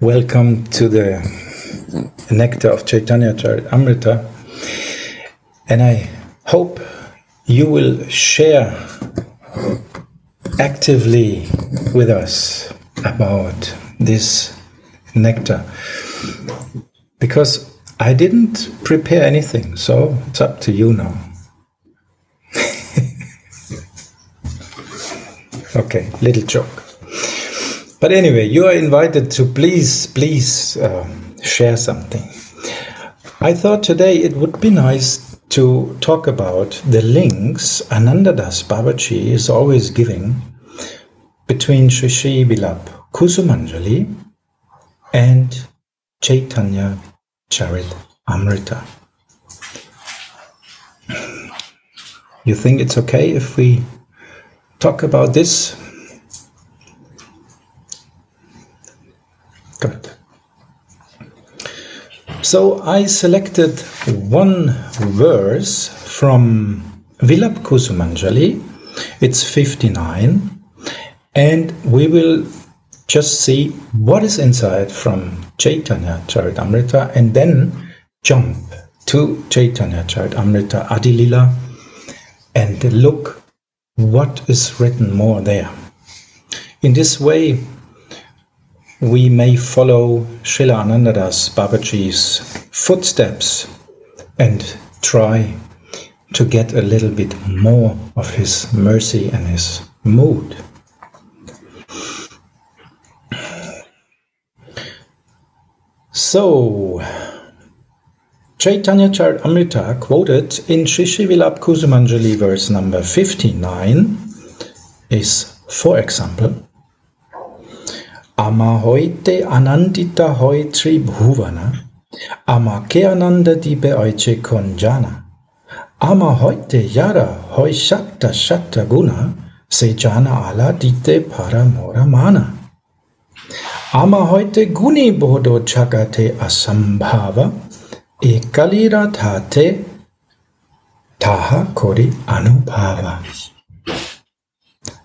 Welcome to the Nectar of Chaitanya Amrita. And I hope you will share actively with us about this nectar. Because I didn't prepare anything, so it's up to you now. okay, little joke. But anyway, you are invited to please, please um, share something. I thought today it would be nice to talk about the links Anantadas Babaji is always giving between Sri Vilap Kusumanjali and Chaitanya Charit Amrita. You think it's okay if we talk about this Good. So I selected one verse from Vilap Kusumanjali. It's 59. And we will just see what is inside from Chaitanya Charitamrita and then jump to Chaitanya Charitamrita Adilila and look what is written more there. In this way, we may follow Srila Anantadas Babaji's footsteps and try to get a little bit more of his mercy and his mood. So, Chaitanya Charitamrita quoted in Sri Vilap Kusumanjali verse number 59 is, for example, Ama hoite anandita hoi tribhuvana. Ama ke ananda dibe oiche konjana. Ama hoite yara hoi shatta shatta guna. Se jana ala dite paramora mana. Ama hoite guni bodo chakate asambhava. E kalira tate taha kori anubhava.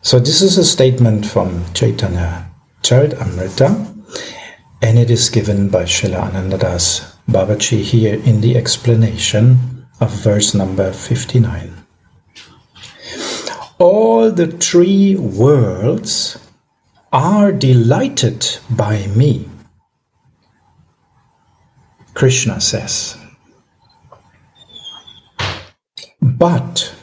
So this is a statement from Chaitanya Charitamrita, and it is given by Srila Anantadas Babaji here in the explanation of verse number 59. All the three worlds are delighted by me, Krishna says. But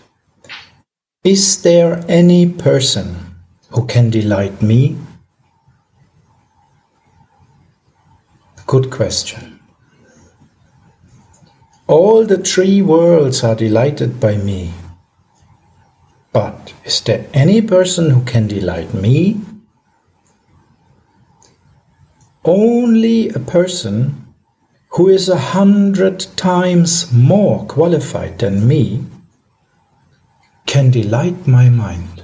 is there any person who can delight me Good question. All the three worlds are delighted by me. But is there any person who can delight me? Only a person who is a hundred times more qualified than me can delight my mind.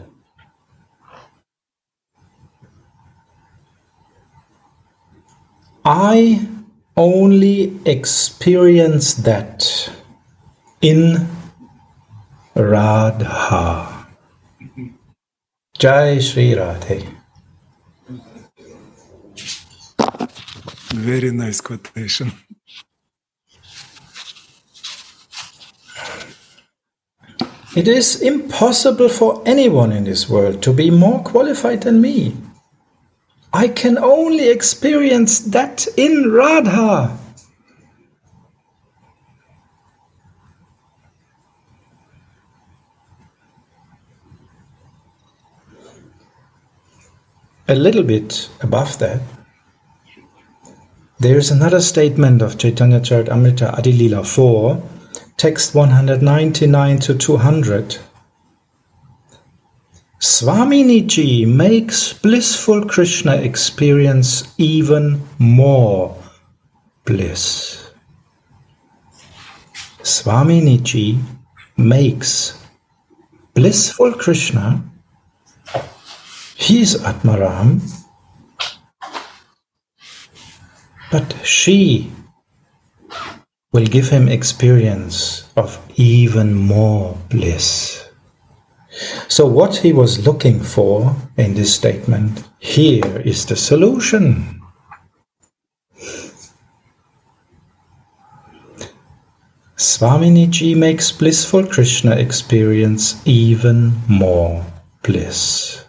I only experience that in Radha. Jai Sri Radhe. Very nice quotation. It is impossible for anyone in this world to be more qualified than me. I can only experience that in Radha. A little bit above that, there is another statement of Chaitanya Charitamrita Adilila 4, text 199 to 200. Swaminiji makes blissful Krishna experience even more bliss. Swaminiji makes blissful Krishna, he is Atmaram, but she will give him experience of even more bliss. So, what he was looking for in this statement here is the solution. Swaminiji makes blissful Krishna experience even more bliss.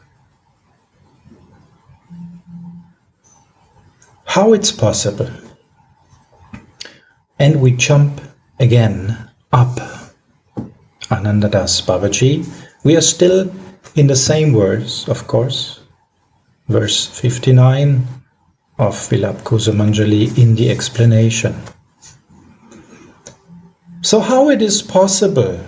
How it's possible. And we jump again up. Anantadas Babaji we are still in the same words, of course. Verse 59 of Vilap Kusumanjali in the explanation. So, how it is possible?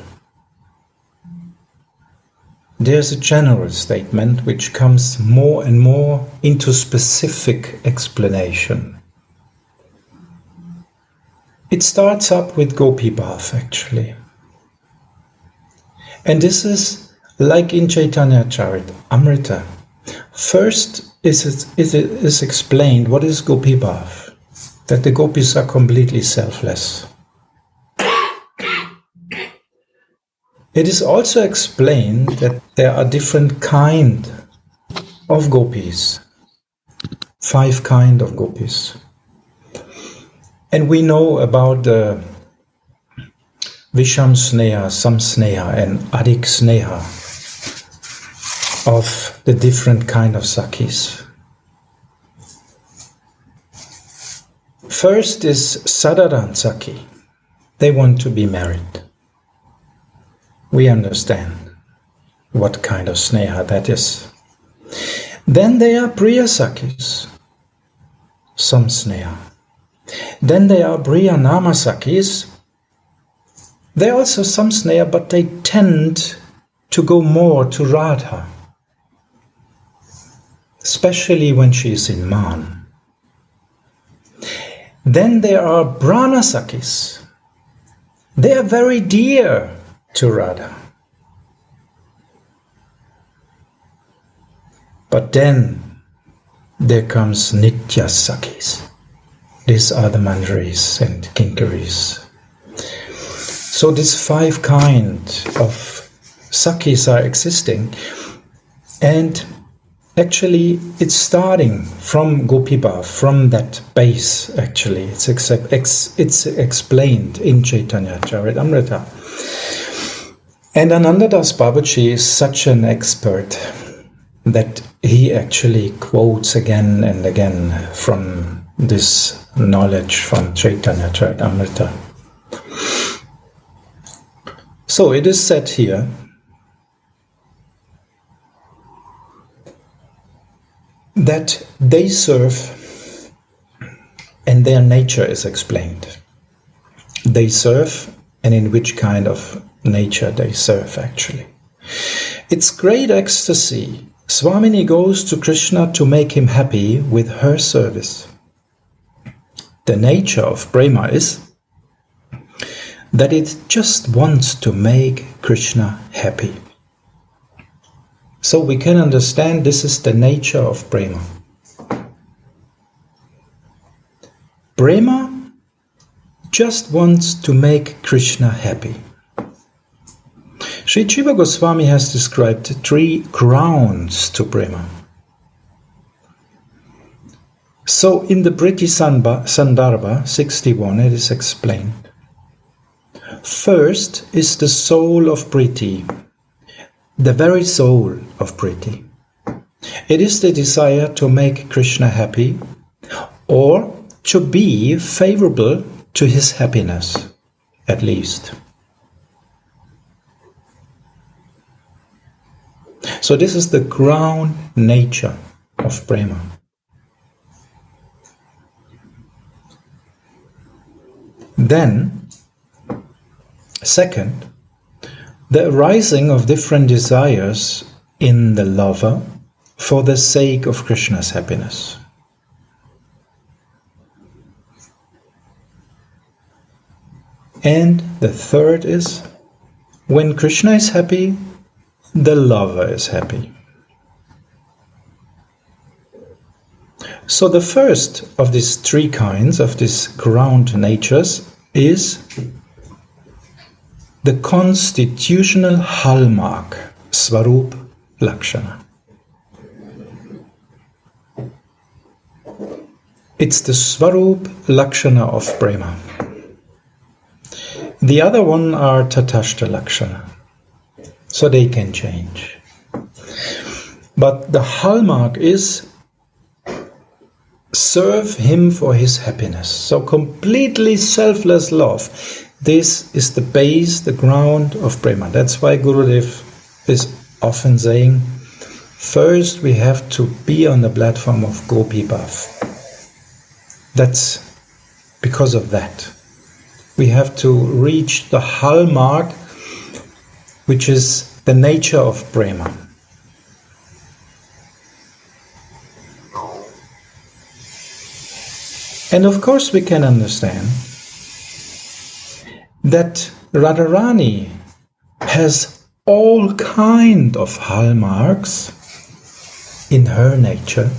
There's a general statement which comes more and more into specific explanation. It starts up with Gopi Bhav actually. And this is like in Chaitanya Charit Amrita. First is, it, is explained what is Gopi Bhav, that the gopis are completely selfless. It is also explained that there are different kind of gopis, five kind of gopis. And we know about the Visham Sneha, and Adik Sneha of the different kind of Sakis. First is Sadharan Saki. They want to be married. We understand what kind of Sneha that is. Then they are Priya Sakis, some Sneha. Then they are Priya Namasakis. There are also some snare, but they tend to go more to Radha, especially when she is in Man. Then there are Pranasakhis. They are very dear to Radha. But then there comes Nityasakis. These are the manjaris and kinkaris. So these five kinds of sakis are existing, and actually it's starting from Gopi Bhav, from that base. Actually, it's ex- ex- it's explained in Chaitanya Charitamrita. And Anantadas Babaji is such an expert that he actually quotes again and again from this knowledge from Chaitanya Charitamrita. So it is said here that they serve and their nature is explained. They serve and in which kind of nature they serve actually. It's great ecstasy. Swamini goes to Krishna to make him happy with her service the nature of prema is that it just wants to make Krishna happy. So we can understand this is the nature of prema. Prema just wants to make Krishna happy. Sri Jiva Goswami has described three grounds to prema. So in the Priti Sandarbha 61 it is explained. First is the soul of Priti, the very soul of Priti. It is the desire to make Krishna happy or to be favorable to his happiness, at least. So, this is the ground nature of prema. Then, second, the arising of different desires in the lover for the sake of Krishna's happiness. And the third is when Krishna is happy, the lover is happy. So the first of these three kinds of these ground natures is the constitutional hallmark, Swarup Lakshana. It's the Swarup Lakshana of prema. The other one are Tatastha Lakshana, so they can change. But the hallmark is serve him for his happiness. So completely selfless love. This is the base, the ground of prema. That's why Gurudev is often saying, first we have to be on the platform of Gopi Bhav. That's because of that. We have to reach the hallmark, which is the nature of prema. And of course, we can understand that Radharani has all kind of hallmarks in her nature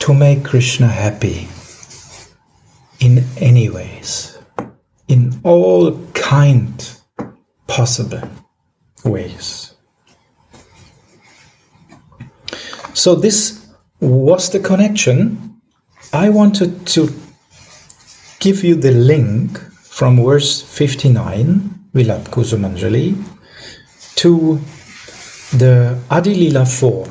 to make Krishna happy in any ways, in all kind possible ways. So this was the connection I wanted to give you the link from verse 59, Vilap Kusumanjali, to the Adilila 4.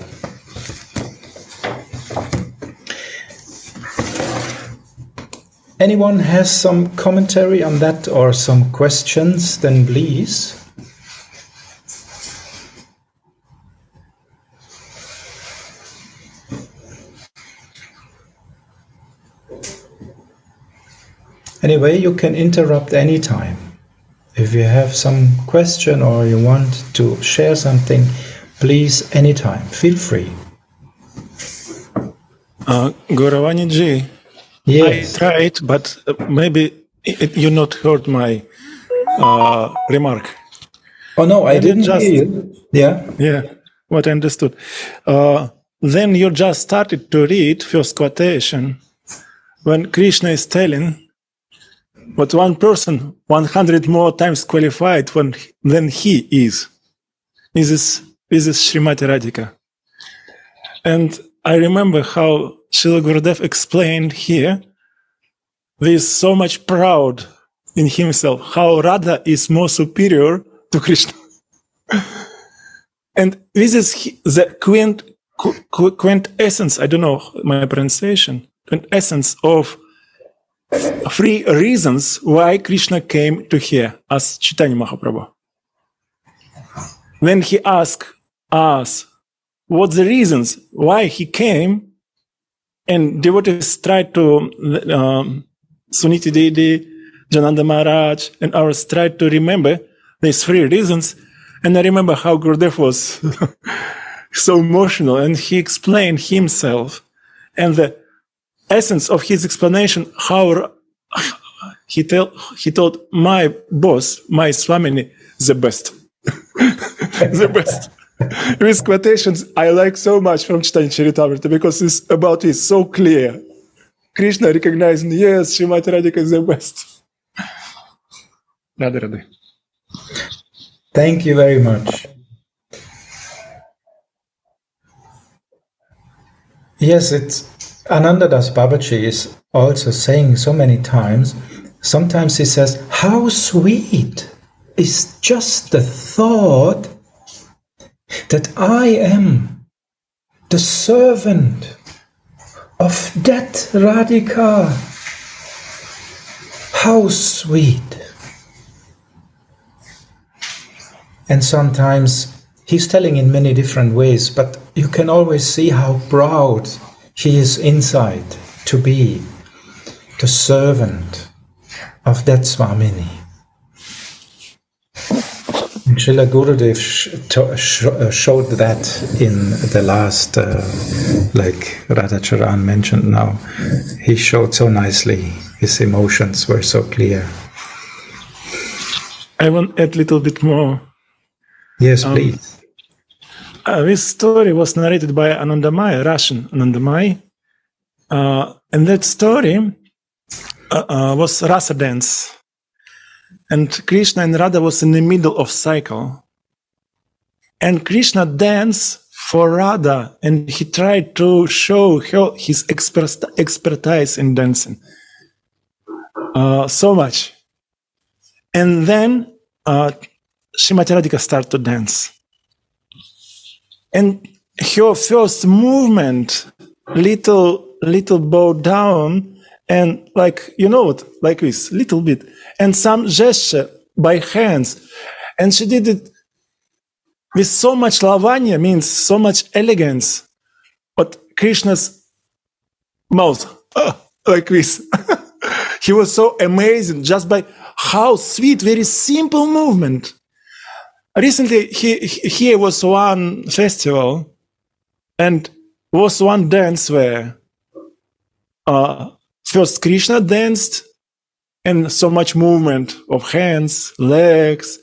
Anyone has some commentary on that or some questions, then please. Anyway, you can interrupt anytime. If you have some question or you want to share something, please anytime. Feel free. Uh, Gauravani yes. I tried, but maybe it, you not heard my uh, remark. Oh no, I didn't just, hear you. Yeah, yeah. What I understood. Uh, then you just started to read first quotation when Krishna is telling but one person 100 more times qualified when, than he is. This is, this is Srimati Radhika. And I remember how Srila Gurudev explained here, is so much proud in himself, how Radha is more superior to Krishna. and this is the quint, quint essence. I don't know my pronunciation, quint essence of three reasons why Krishna came to here as Chaitanya Mahaprabhu. When he asked us what the reasons why he came, and devotees tried to, um, Suniti Didi, Jananda Maharaj, and others tried to remember these three reasons. And I remember how Gurudev was so emotional and he explained himself and the essence of his explanation how he tell he told my boss, my Swamini, the best. the best. With quotations I like so much from Chaitanya Charitamrita because it's about it so clear. Krishna recognizing, yes, Srimati Radhika is the best. Thank you very much. Yes, it's Anantadas Babaji is also saying so many times, sometimes he says, How sweet is just the thought that I am the servant of that Radhika. How sweet. And sometimes he's telling in many different ways, but you can always see how proud he is inside to be the servant of that Swamini. And Srila Gurudev uh, showed that in the last, uh, like Radhacharan mentioned now. He showed so nicely, his emotions were so clear. I want to add a little bit more. Yes, um, please. Uh, this story was narrated by Anandamai, Russian Anandamai. Uh, and that story uh, uh, was rasa dance. And Krishna and Radha was in the middle of cycle. And Krishna danced for Radha and he tried to show her his expert, expertise in dancing. uh, so much. And then uh, Srimati Radhika started to dance. And her first movement, little, little bow down, and like, you know what, like this, little bit, and some gesture by hands. And she did it with so much lavanya, means so much elegance. But Krishna's mouth, oh, like this. he was so amazing just by how sweet, very simple movement. Recently, he, here was one festival and was one dance where uh, first Krishna danced and so much movement of hands, legs.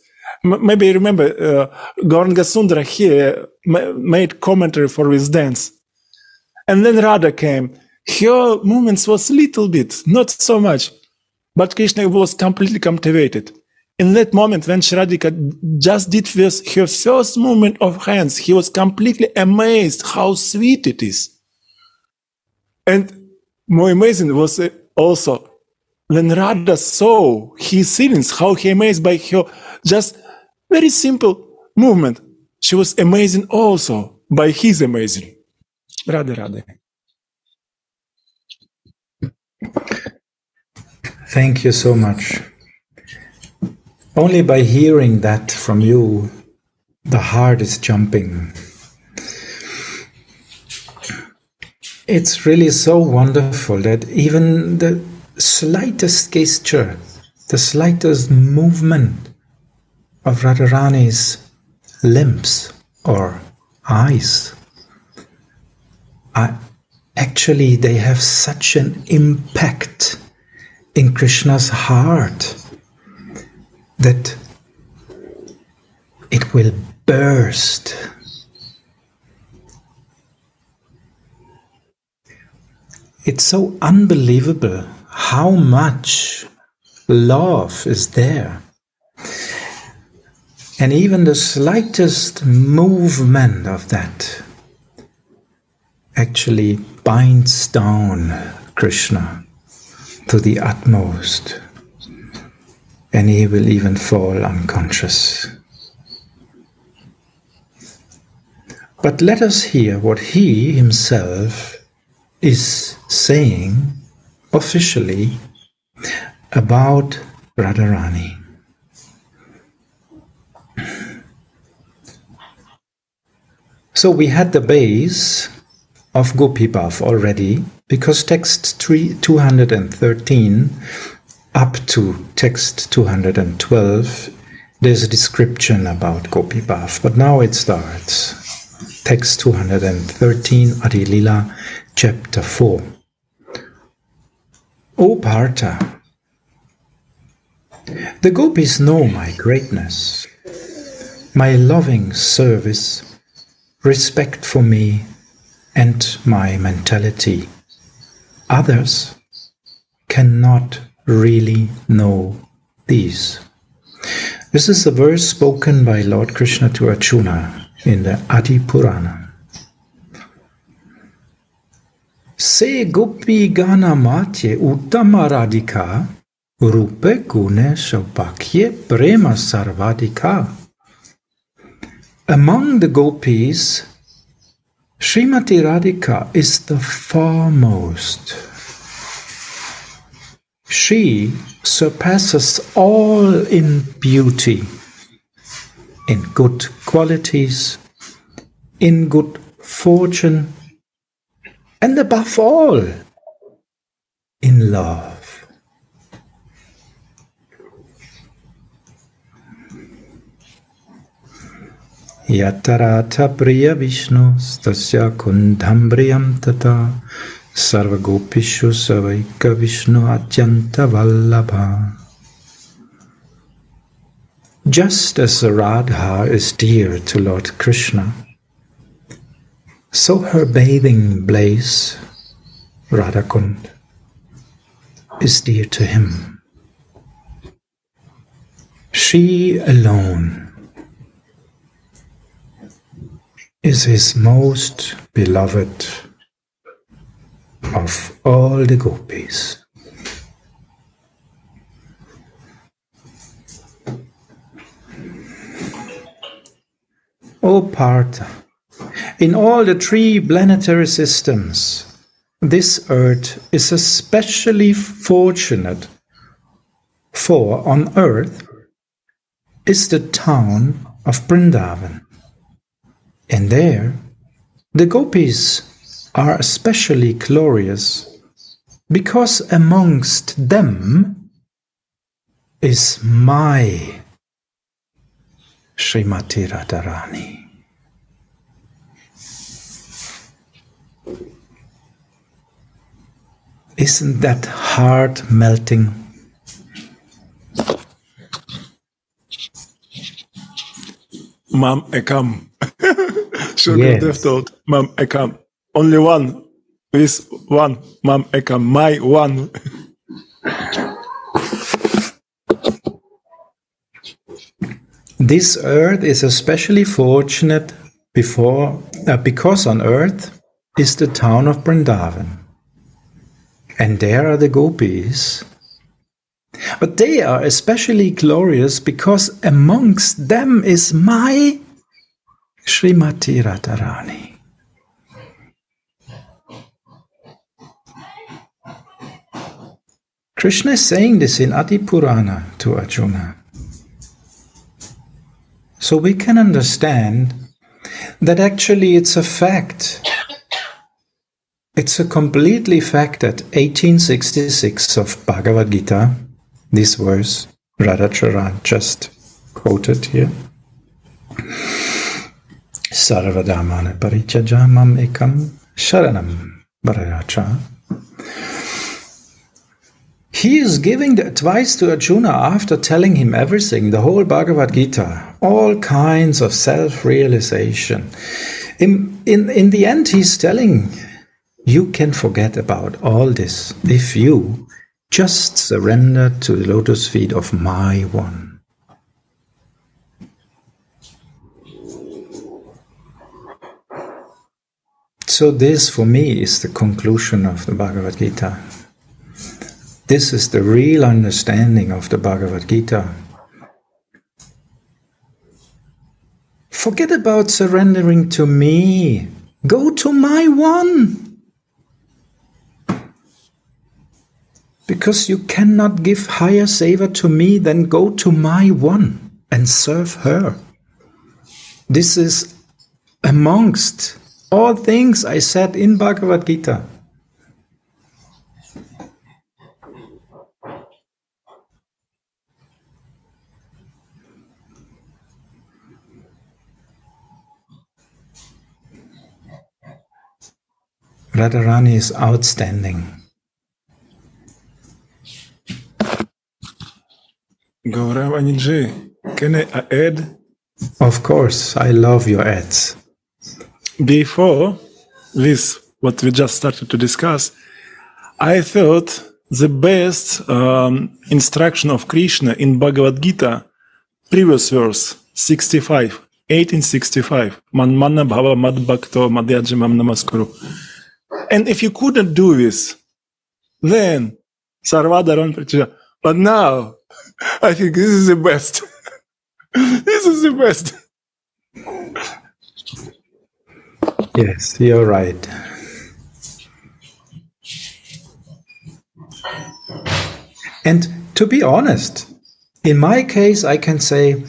M- maybe you remember uh, Gauranga Sundara here made commentary for his dance. And then Radha came. Her movements was little bit, not so much, but Krishna was completely captivated. In that moment, when Sri Radhika just did this, her first movement of hands, he was completely amazed how sweet it is. And more amazing was uh, also when Radha saw his feelings, how he amazed by her just very simple movement. She was amazing also by his amazing. Radha Radha. Thank you so much. Only by hearing that from you, the heart is jumping. It's really so wonderful that even the slightest gesture, the slightest movement of Radharani's limbs or eyes, are actually they have such an impact in Krishna's heart that it will burst. It's so unbelievable how much love is there. And even the slightest movement of that actually binds down Krishna to the utmost and he will even fall unconscious. But let us hear what he himself is saying officially about Radharani. So we had the base of Gopi Bhav already because text 3, 213 up to text 212, there's a description about Gopi Bhav, but now it starts. Text 213, Adi Lila, chapter 4. O Partha, the gopis know my greatness, my loving service, respect for me, and my mentality. Others cannot really know these. This is a verse spoken by Lord Krishna to Arjuna in the Adi Purana. Se gopi gana matye uttama radhika rupe gune saubhakye prema sarvadika. Among the gopis, Srimati Radhika is the foremost she surpasses all in beauty, in good qualities, in good fortune, and above all, in love. Yatarata Priya Vishnu Stasya Kundhambriyam Tata Sarvagopishu Savaika Vishnu Atyanta Vallabha. Just as Radha is dear to Lord Krishna, so her bathing place, Radhakund, is dear to him. She alone is his most beloved of all the gopis. O Partha, in all the three planetary systems, this Earth is especially fortunate, for on Earth is the town of Brindavan, and there the gopis are especially glorious because amongst them is my Srimati Radharani. Isn't that heart melting? Mam ekam. Should Yes. have told I ekam. Only one. This one. Mam ekam. My one. This earth is especially fortunate before, uh, because on earth is the town of Vrindavan. And there are the gopis. But they are especially glorious because amongst them is my Srimati Radharani. Krishna is saying this in Adi Purana to Arjuna. So we can understand that actually it's a fact. It's a completely fact that 1866 of Bhagavad Gita, this verse, Radhacharan just quoted here. Sarvadhamana parichajamam ekam sharanam vararacha. He is giving the advice to Arjuna after telling him everything, the whole Bhagavad Gita, all kinds of self realization. In, in, in the end, he's telling you can forget about all this if you just surrender to the lotus feet of my one. So, this for me is the conclusion of the Bhagavad Gita. This is the real understanding of the Bhagavad Gita. Forget about surrendering to me. Go to my one. Because you cannot give higher savor to me than go to my one and serve her. This is amongst all things I said in Bhagavad Gita. Radharani is outstanding. Gaurav Aniji, can I add? Of course, I love your adds. Before this, what we just started to discuss, I thought the best um, instruction of Krishna in Bhagavad Gita, previous verse 65, 1865, Man manna bhava mad bhakto madhyajamam namaskuru. And if you couldn't do this, then Sarvadaran Pracha. But now, I think this is the best. this is the best. Yes, you're right. And to be honest, in my case, I can say,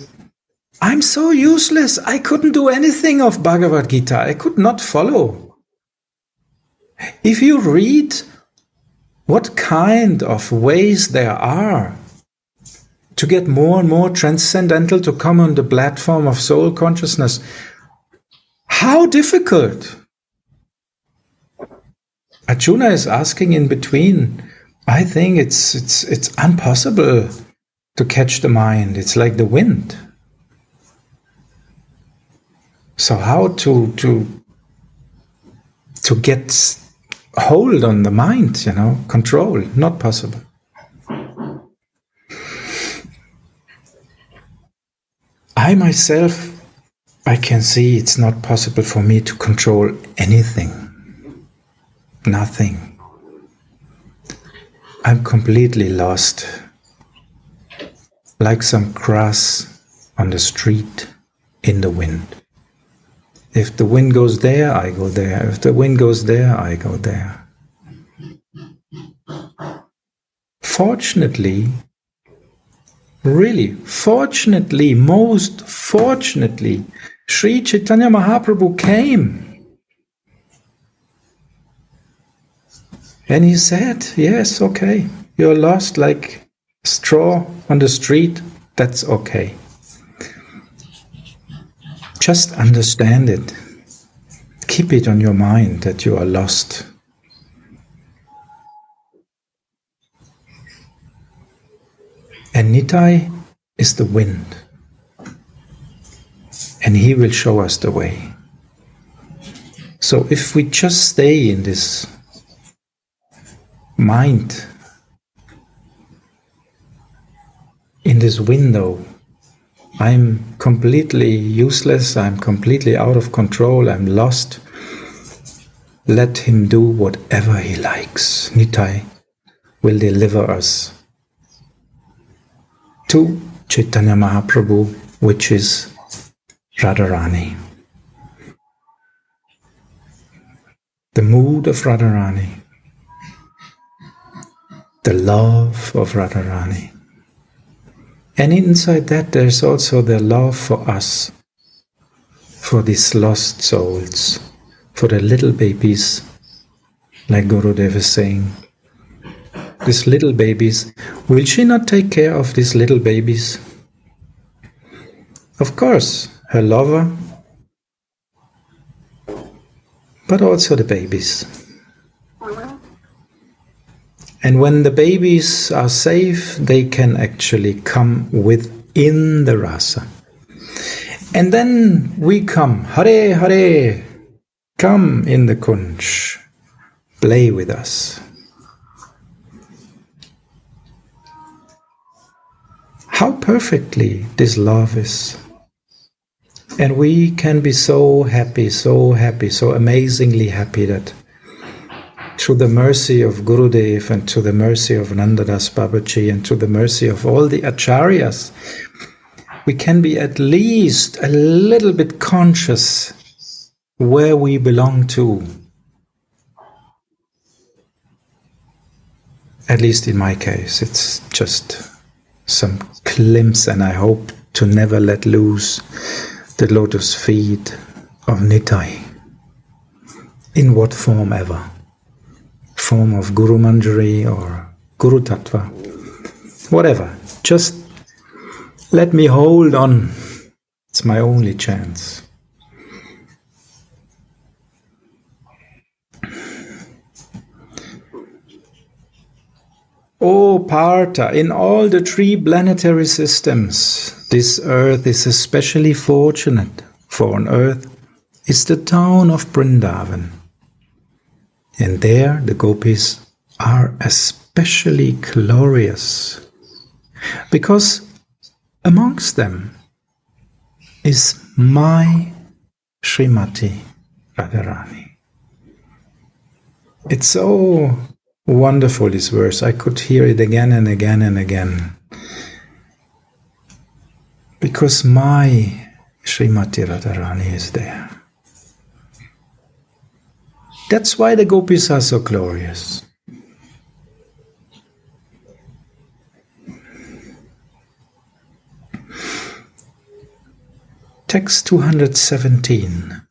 I'm so useless. I couldn't do anything of Bhagavad Gita. I could not follow. If you read what kind of ways there are to get more and more transcendental to come on the platform of soul consciousness, how difficult? Arjuna is asking in between. I think it's it's it's impossible to catch the mind. It's like the wind. So how to to to get hold on the mind, you know, control, not possible. I myself I can see it's not possible for me to control anything. Nothing. I'm completely lost. Like some grass on the street in the wind. If the wind goes there, I go there. If the wind goes there, I go there. Fortunately, really, fortunately, most fortunately, Sri Chaitanya Mahaprabhu came. And he said, Yes, okay, you're lost like straw on the street, that's okay. Just understand it. Keep it on your mind that you are lost. And Nitai is the wind. And he will show us the way. So if we just stay in this mind, in this window, I'm completely useless, I'm completely out of control, I'm lost. Let him do whatever he likes. Nitai will deliver us to Chaitanya Mahaprabhu, which is Radharani. The mood of Radharani, the love of Radharani. And inside that, there's also the love for us, for these lost souls, for the little babies, like Gurudev is saying. These little babies, will she not take care of these little babies? Of course, her lover, but also the babies. And when the babies are safe, they can actually come within the rasa. And then we come, Hare Hare, come in the kunj, play with us. How perfectly this love is. And we can be so happy, so happy, so amazingly happy that through the mercy of Gurudev and to the mercy of Nandadas Babaji and to the mercy of all the acharyas, we can be at least a little bit conscious where we belong to. At least in my case, it's just some glimpse, and I hope to never let loose the lotus feet of Nitai in what form ever form of Guru Manjari or Guru Tattva, whatever. Just let me hold on. It's my only chance. O Partha, in all the three planetary systems, this earth is especially fortunate, for on earth is the town of Brindavan. And there the gopis are especially glorious because amongst them is my Srimati Radharani. It's so wonderful, this verse. I could hear it again and again and again. Because my Srimati Radharani is there. That's why the gopis are so glorious. Text 217.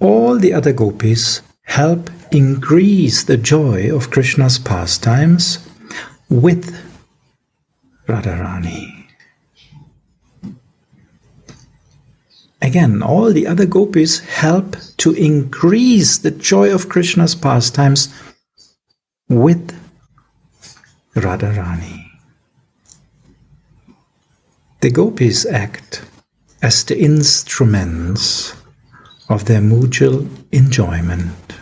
All the other gopis help increase the joy of Krishna's pastimes with Radharani. Again, all the other gopis help to increase the joy of Krishna's pastimes with Radharani. The gopis act as the instruments of their mutual enjoyment.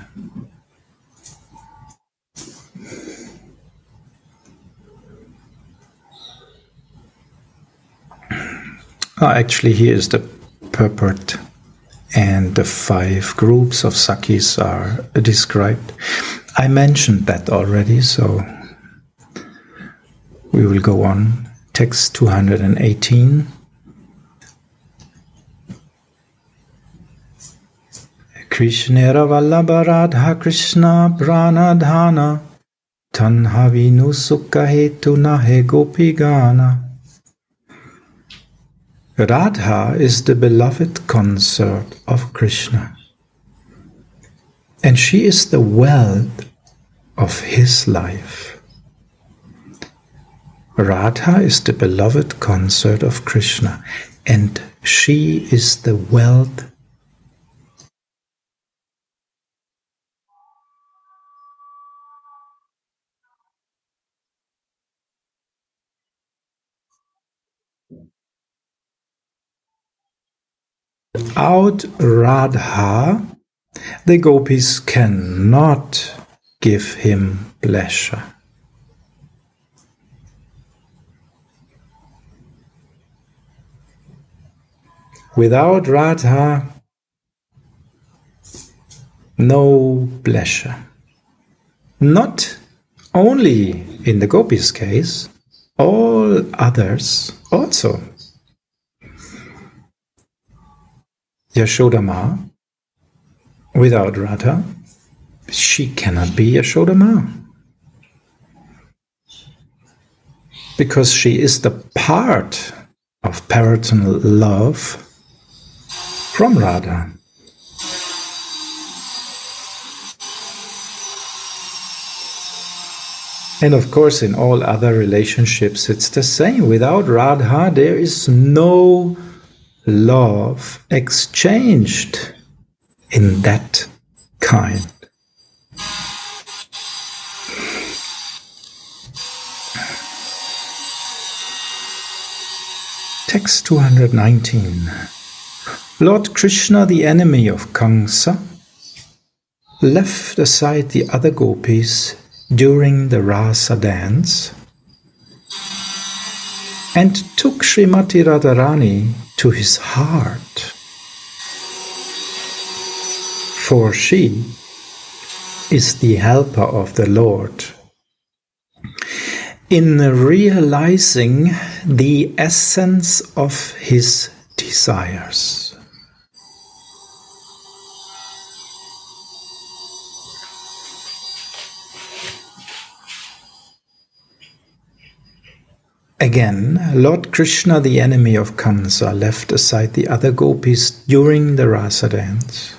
Oh, actually, here is the purport and the five groups of Sakhis are described. I mentioned that already, so we will go on. Text 218. Krishnera Vallabha Radha Krishna Pranadhana Tanhavinu Sukha Hetu Nahe Gopigana Radha is the beloved consort of Krishna, and she is the wealth of his life. Radha is the beloved consort of Krishna, and she is the wealth Without Radha, the gopis cannot give him pleasure. Without Radha, no pleasure. Not only in the gopis' case, all others also. Yashodama without Radha, she cannot be Yashodama. Because she is the part of parental love from Radha. And of course, in all other relationships, it's the same. Without Radha, there is no love exchanged in that kind. Text 219 Lord Krishna, the enemy of Kamsa, left aside the other gopis during the rasa dance and took Srimati Radharani to his heart. For she is the helper of the Lord. In realizing the essence of his desires. Again, Lord Krishna, the enemy of Kamsa, left aside the other gopis during the rasa dance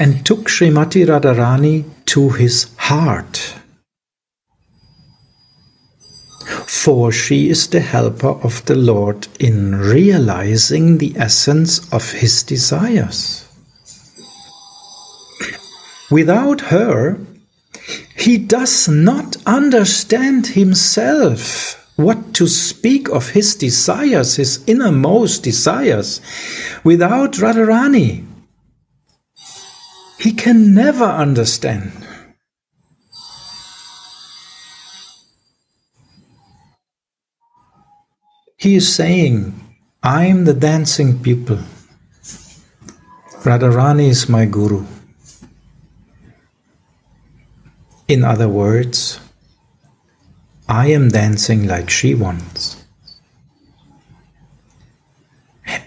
and took Srimati Radharani to his heart. For she is the helper of the Lord in realizing the essence of his desires. Without her, he does not understand himself what to speak of his desires, his innermost desires, without Radharani. He can never understand. He is saying, I'm the dancing pupil. Radharani is my guru. In other words, I am dancing like she wants.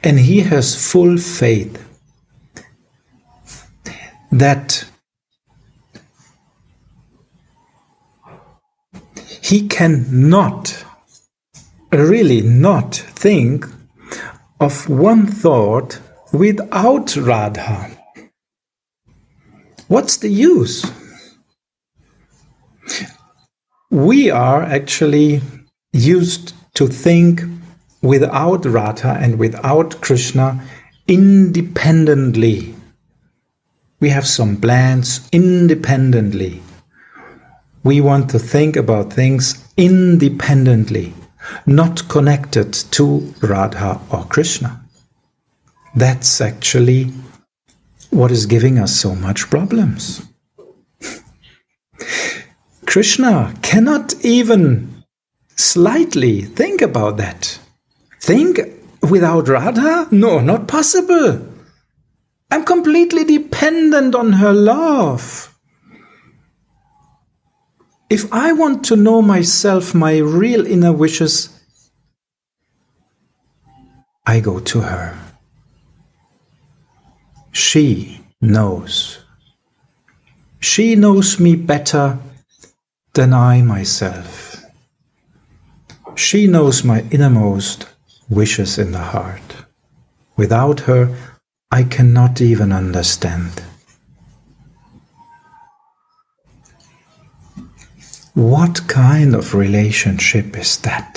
And he has full faith that he cannot, really not think of one thought without Radha. What's the use? We are actually used to think without Radha and without Krishna independently. We have some plans independently. We want to think about things independently, not connected to Radha or Krishna. That's actually what is giving us so much problems. Krishna cannot even slightly think about that. Think without Radha? No, not possible. I'm completely dependent on her love. If I want to know myself, my real inner wishes, I go to her. She knows. She knows me better than I myself. She knows my innermost wishes in the heart. Without her, I cannot even understand. What kind of relationship is that?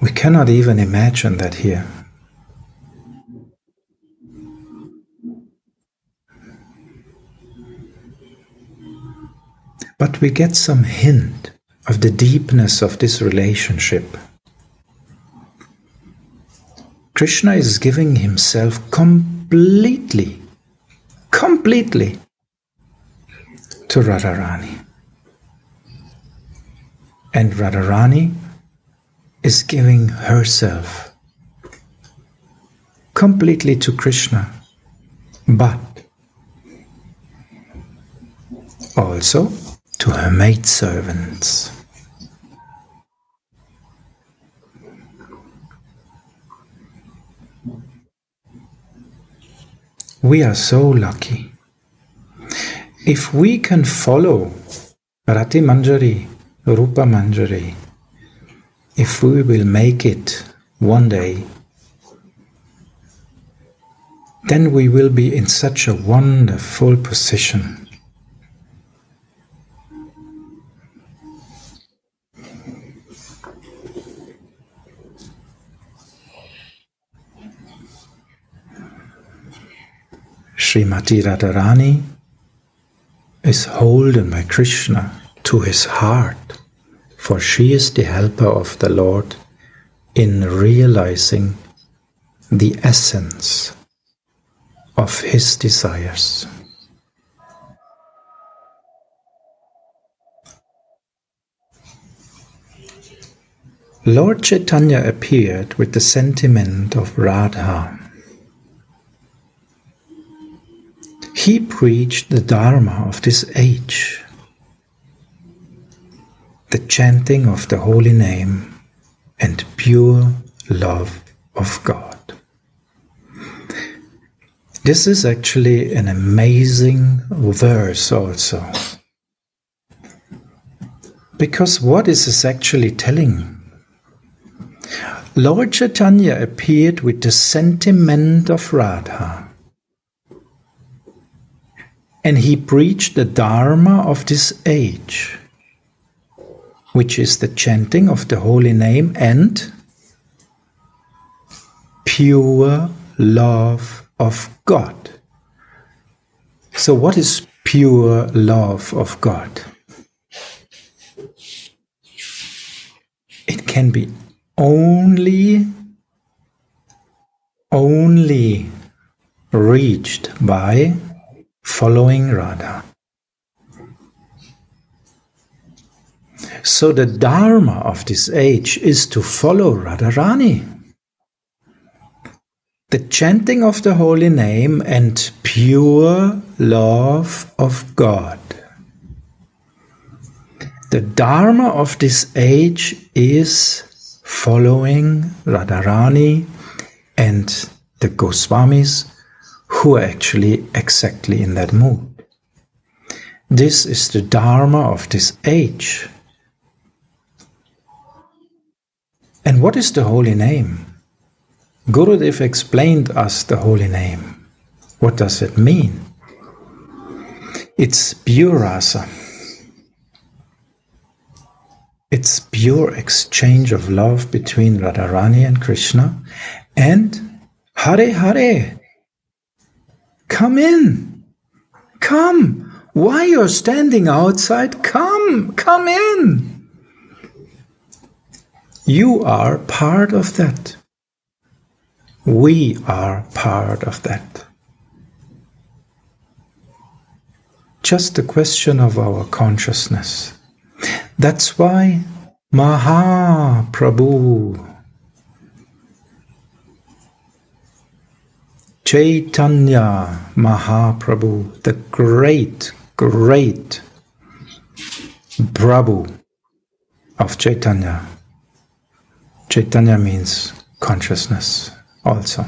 We cannot even imagine that here. But we get some hint of the deepness of this relationship. Krishna is giving himself completely, completely to Radharani. And Radharani is giving herself completely to Krishna, but also to her maidservants. We are so lucky. If we can follow Rati Manjari, Rupa Manjari, if we will make it one day, then we will be in such a wonderful position. Srimati Radharani is holden by Krishna to his heart for she is the helper of the Lord in realizing the essence of his desires. Lord Chaitanya appeared with the sentiment of Radha. He preached the Dharma of this age the chanting of the holy name and pure love of God. This is actually an amazing verse, also. Because what is this actually telling? Lord Chaitanya appeared with the sentiment of Radha. And he preached the Dharma of this age which is the chanting of the holy name and pure love of God. So, what is pure love of God? It can be only only reached by following Radha. So the Dharma of this age is to follow Radharani. The chanting of the holy name and pure love of God. The Dharma of this age is following Radharani and the Goswamis who are actually exactly in that mood. This is the Dharma of this age. And what is the holy name? Gurudev explained us the holy name. What does it mean? It's pure rasa. It's pure exchange of love between Radharani and Krishna. And Hare Hare, come in, come. Why you're standing outside? Come, come in. You are part of that. We are part of that. Just a question of our consciousness. That's why Maha Chaitanya Mahaprabhu, the great, great Prabhu of Chaitanya, Chaitanya means consciousness also.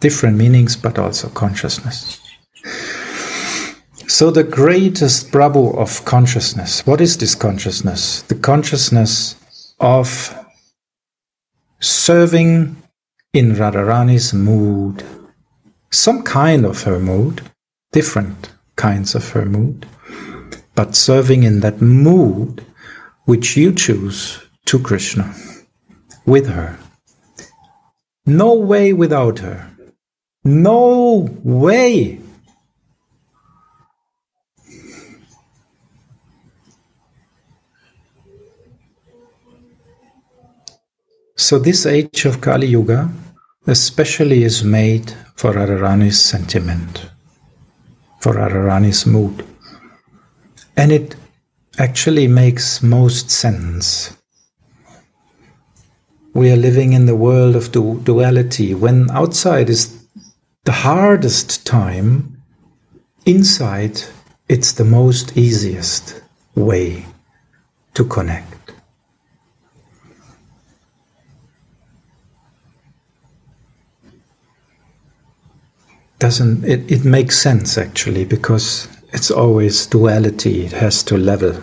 Different meanings, but also consciousness. So, the greatest Prabhu of consciousness, what is this consciousness? The consciousness of serving in Radharani's mood, some kind of her mood, different kinds of her mood, but serving in that mood which you choose to Krishna, with her. No way without her. No way. So, this age of Kali Yuga especially is made for Radharani's sentiment, for Radharani's mood. And it actually makes most sense. We are living in the world of du- duality. When outside is the hardest time, inside it's the most easiest way to connect. Doesn't it, it makes sense actually because it's always duality it has to level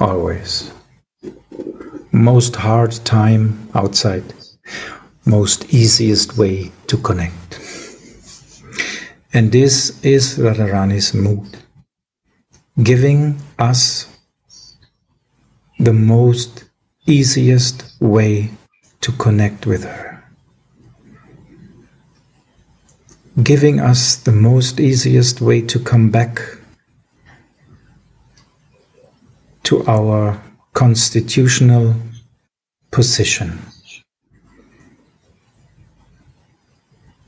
always. Most hard time outside most easiest way to connect. And this is radharani's mood giving us the most easiest way to connect with her giving us the most easiest way to come back to our constitutional position.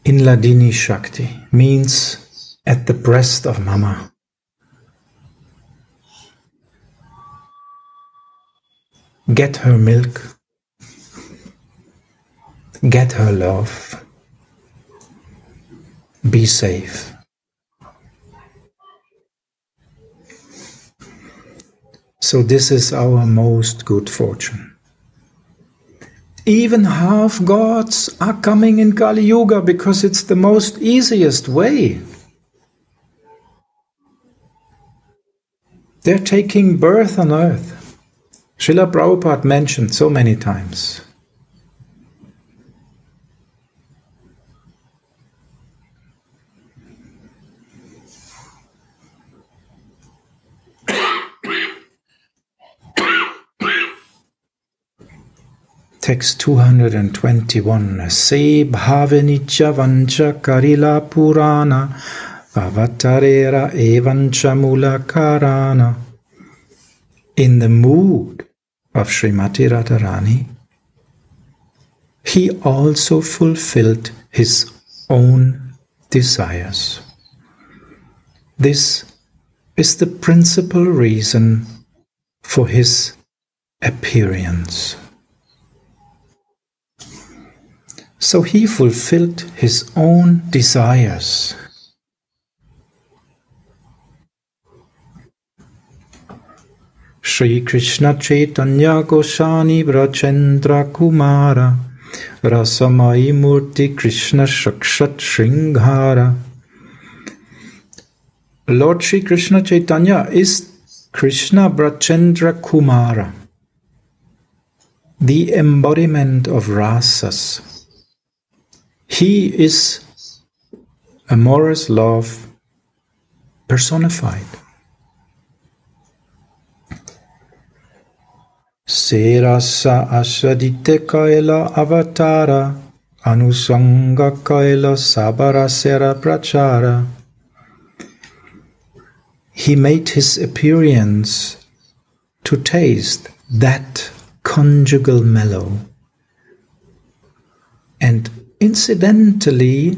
In Hladini Shakti means at the breast of Mama. Get her milk, get her love be safe. So, this is our most good fortune. Even half gods are coming in Kali Yuga because it's the most easiest way. They're taking birth on earth. Srila Prabhupada mentioned so many times. Text 221 Se bhavanicha vancha karila purana avatarera evancha mulakarana In the mood of Srimati Radharani, he also fulfilled his own desires. This is the principal reason for his appearance. So he fulfilled his own desires. Sri Krishna Chaitanya Goswami Brajendra Kumara Rasamai Murti Krishna Shakshat Shringhara Lord Sri Krishna Chaitanya is Krishna Brajendra Kumara, the embodiment of rasas. He is amorous love personified. Asadite kaila avatara anusanga kaila prachara. He made his appearance to taste that conjugal mellow and incidentally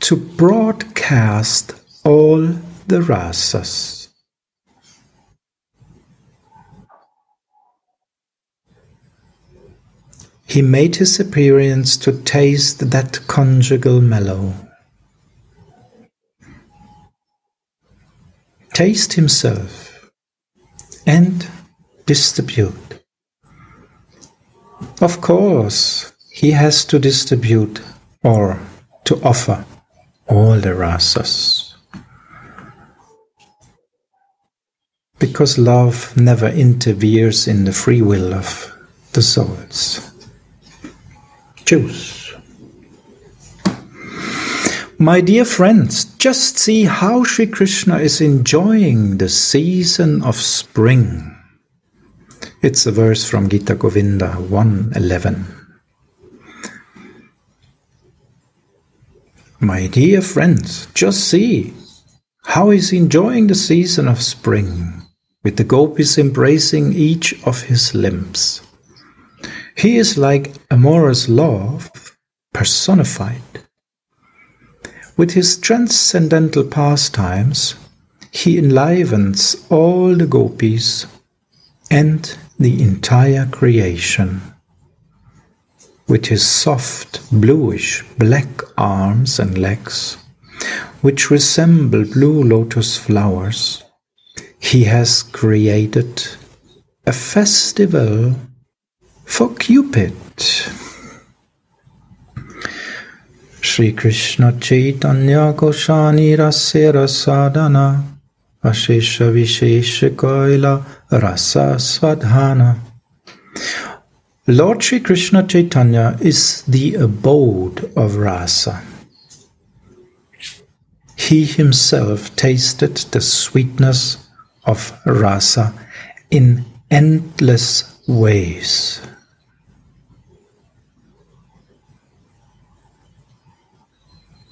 to broadcast all the rasas. He made his appearance to taste that conjugal mellow. Taste himself and distribute. Of course, he has to distribute or to offer all the rasas. Because love never interferes in the free will of the souls. Choose. My dear friends, just see how Sri Krishna is enjoying the season of spring. It's a verse from Gita Govinda 111. My dear friends, just see how he's enjoying the season of spring, with the gopis embracing each of his limbs. He is like amorous love personified. With his transcendental pastimes, he enlivens all the gopis and the entire creation. With his soft, bluish, black arms and legs, which resemble blue lotus flowers, he has created a festival for Cupid. Sri Krishna Chaitanya Goshani Rasera Sadhana Ashesha Vishesha Koila Rasa Swadhana. Lord Sri Krishna Chaitanya is the abode of rasa. He himself tasted the sweetness of rasa in endless ways.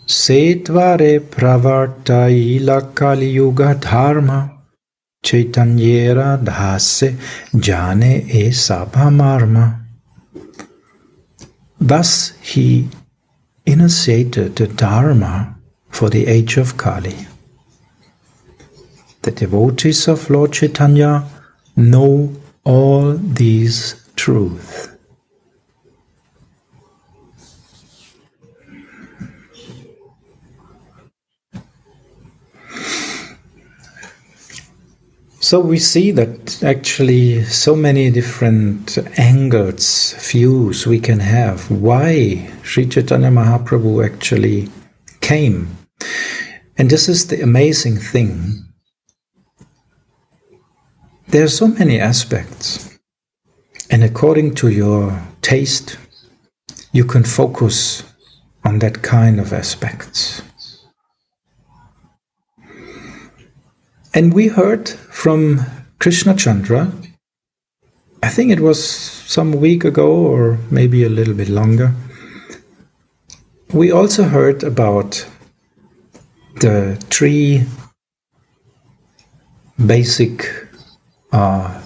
Setvare pravarta ila yuga dharma chaitanyera dhase jane e sabhamarma. Thus he initiated the Dharma for the age of Kali. The devotees of Lord Chaitanya know all these truths. So we see that actually so many different angles, views we can have. Why Sri Chaitanya Mahaprabhu actually came. And this is the amazing thing. There are so many aspects. And according to your taste, you can focus on that kind of aspects. And we heard from Krishna Chandra, I think it was some week ago or maybe a little bit longer. We also heard about the three basic uh,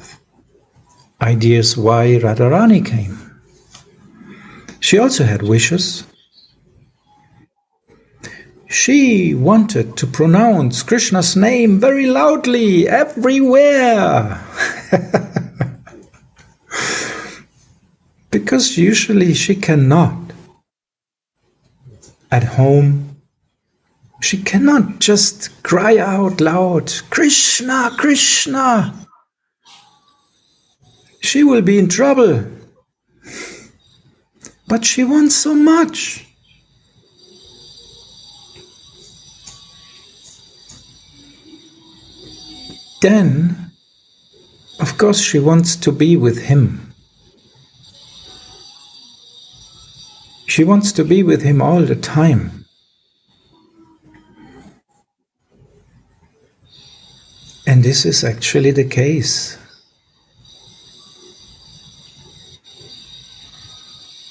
ideas why Radharani came. She also had wishes. She wanted to pronounce Krishna's name very loudly everywhere. because usually she cannot. At home, she cannot just cry out loud, Krishna, Krishna. She will be in trouble. But she wants so much. Then, of course, she wants to be with him. She wants to be with him all the time. And this is actually the case.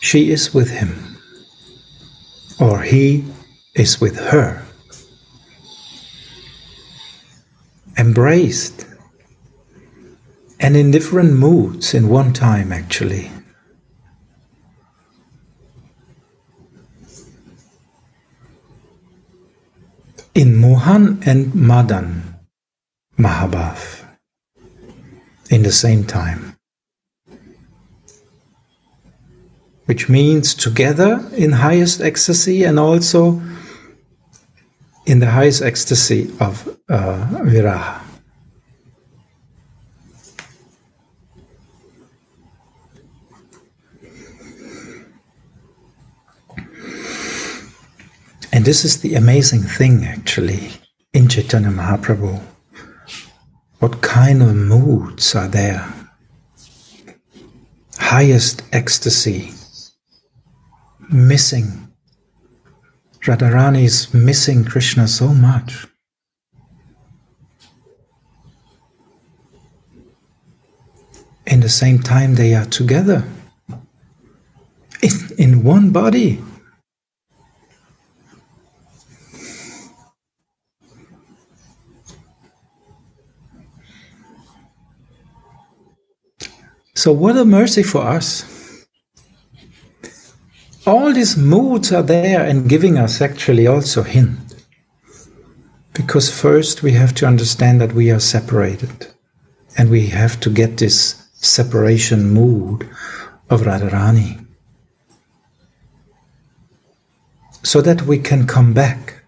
She is with him, or he is with her. Embraced and in different moods in one time, actually. In Mohan and Madan Mahabhav, in the same time. Which means together in highest ecstasy and also in the highest ecstasy of uh, viraha. And this is the amazing thing, actually, in Chaitanya Mahaprabhu. What kind of moods are there? Highest ecstasy, missing Radharani is missing Krishna so much. In the same time, they are together in, in one body. So, what a mercy for us. All these moods are there and giving us actually also hint. Because first we have to understand that we are separated and we have to get this separation mood of Radharani so that we can come back.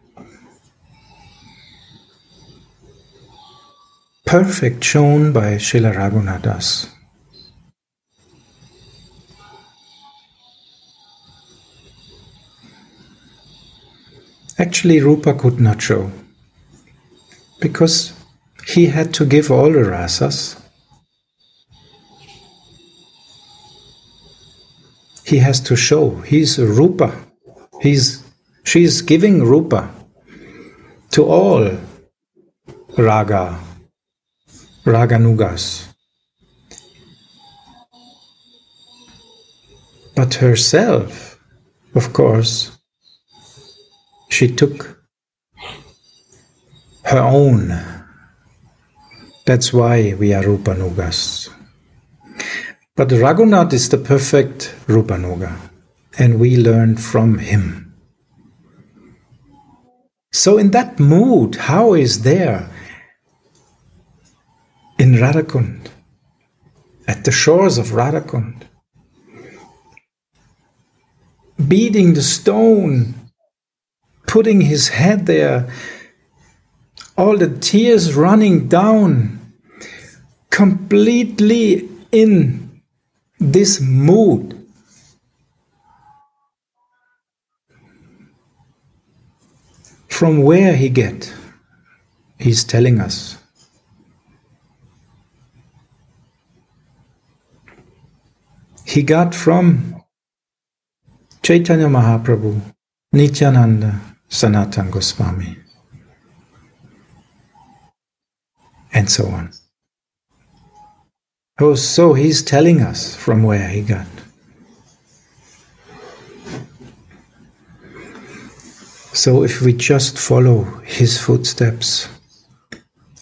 Perfect shown by Srila Raghunath Das. Actually, Rupa could not show because he had to give all the rasas. He has to show he's Rupa. He's she's giving Rupa to all raga, raganugas. But herself, of course, she took her own. That's why we are Rupanugas. But Raghunath is the perfect Rupanuga, and we learn from him. So, in that mood, how is there in Radhakund, at the shores of Radhakund, beating the stone putting his head there, all the tears running down, completely in this mood. From where he get? He's telling us. He got from Chaitanya Mahaprabhu, Nityananda, Sanatan Goswami, and so on. Oh, so he's telling us from where he got. So if we just follow his footsteps,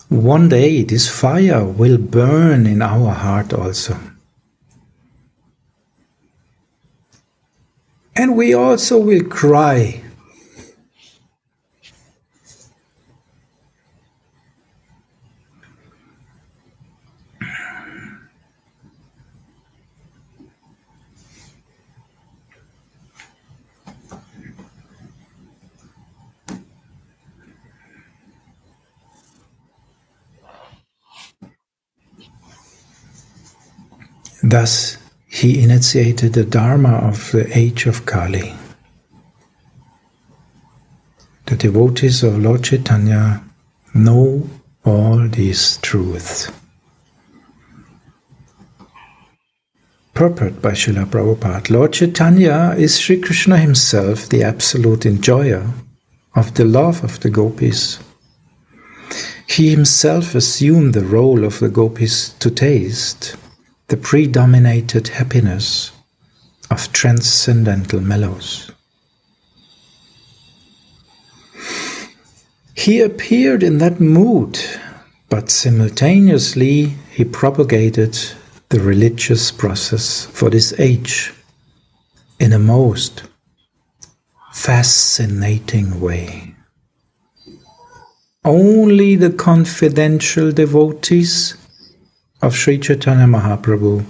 one day this fire will burn in our heart also. And we also will cry Thus, he initiated the Dharma of the age of Kali. The devotees of Lord Chaitanya know all these truths. Purport by Srila Prabhupada Lord Chaitanya is Sri Krishna himself, the absolute enjoyer of the love of the gopis. He himself assumed the role of the gopis to taste the predominated happiness of transcendental mellows. He appeared in that mood, but simultaneously he propagated the religious process for this age in a most fascinating way. Only the confidential devotees of Sri Chaitanya Mahaprabhu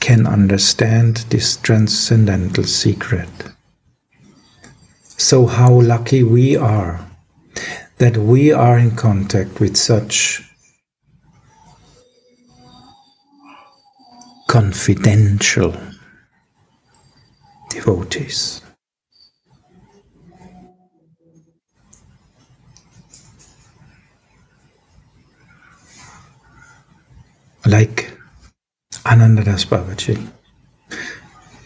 can understand this transcendental secret. So, how lucky we are that we are in contact with such confidential devotees. Like Anantadas Babaji,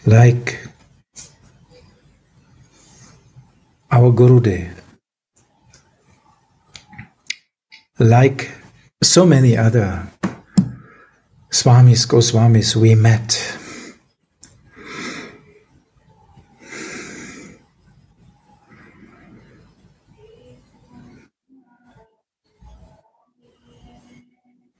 like our Gurudev, like so many other Swamis, Goswamis we met.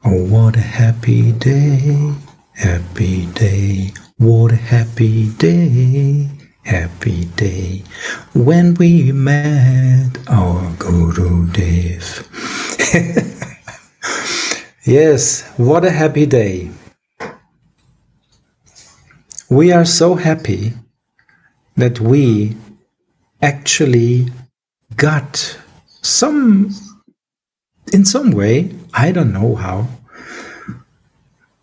Oh, what a happy day, happy day, what a happy day, happy day, when we met our Guru Dev. yes, what a happy day. We are so happy that we actually got some, in some way, I don't know how.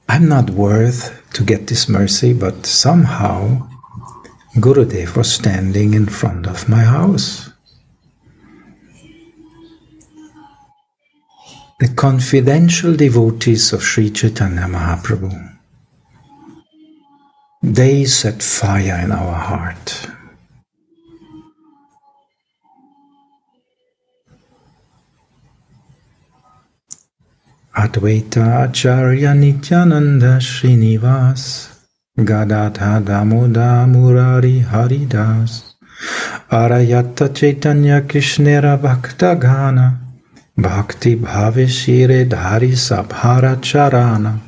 I'm not worth to get this mercy, but somehow Gurudev was standing in front of my house. The confidential devotees of Sri Chaitanya Mahaprabhu. They set fire in our heart. Advaita Acharya Nityananda Srinivas Gadadha Damoda Murari Haridas Arayata Chaitanya Krishnera Bhakta Gana Bhakti Bhavishire Dhari Sabhara Charana.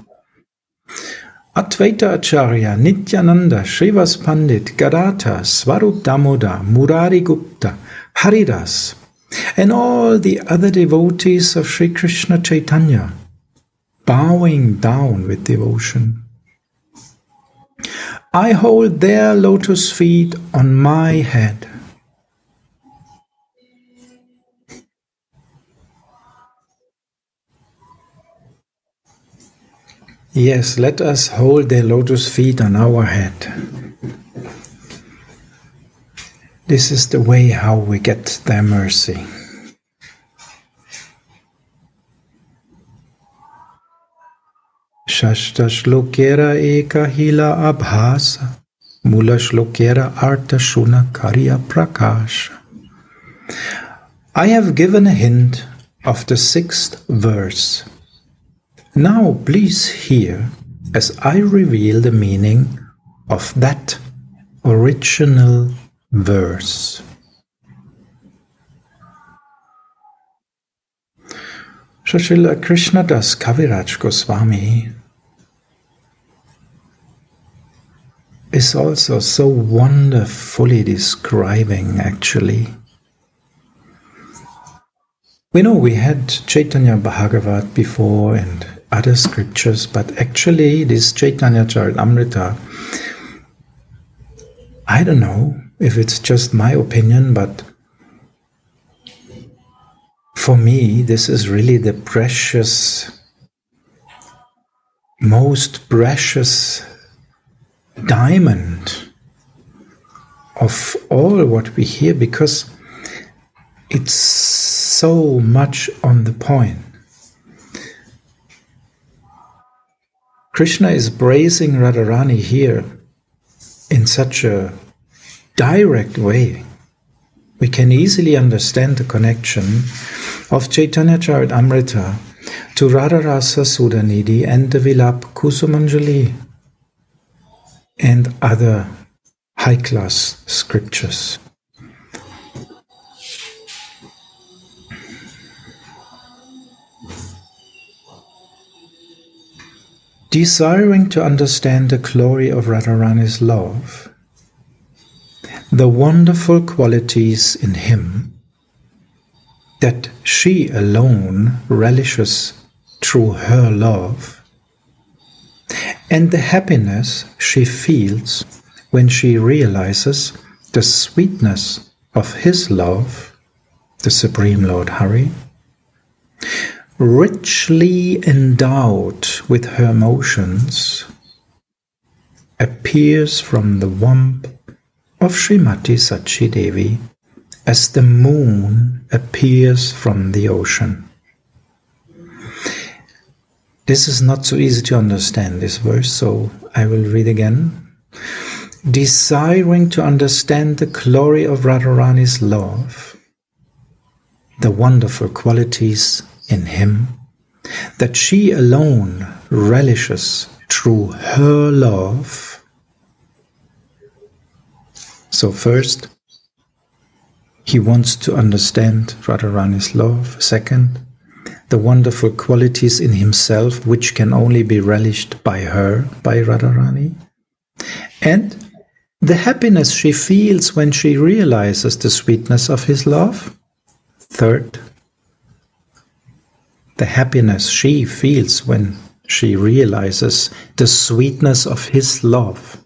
Advaita Acharya Nityananda Srivas Pandit Gadata Swarup Damoda Murari Gupta Haridas and all the other devotees of Sri Krishna Chaitanya bowing down with devotion. I hold their lotus feet on my head. Yes, let us hold their lotus feet on our head. This is the way how we get their mercy. Abhasa Mula shlokera arta shuna karya prakasha I have given a hint of the sixth verse. Now please hear as I reveal the meaning of that original verse. Srila Krishna Das Kaviraj Goswami is also so wonderfully describing actually. We know we had Chaitanya Bhagavat before and other scriptures, but actually this Chaitanya Charitamrita, I don't know if it's just my opinion, but for me, this is really the precious, most precious diamond of all what we hear because it's so much on the point. Krishna is praising Radharani here in such a direct way. We can easily understand the connection of Chaitanya Charitamrita to Radharasa Sudhanidhi and the Vilap Kusumanjali and other high class scriptures. Desiring to understand the glory of Radharani's love, the wonderful qualities in him that she alone relishes through her love, and the happiness she feels when she realizes the sweetness of his love, the Supreme Lord Hari, richly endowed with her emotions, appears from the womb of Srimati Sachi Devi as the moon appears from the ocean. This is not so easy to understand, this verse, so I will read again. Desiring to understand the glory of Radharani's love, the wonderful qualities in him, that she alone relishes through her love. So, first, he wants to understand Radharani's love. Second, the wonderful qualities in himself which can only be relished by her, by Radharani. And the happiness she feels when she realizes the sweetness of his love. Third, the happiness she feels when she realizes the sweetness of his love.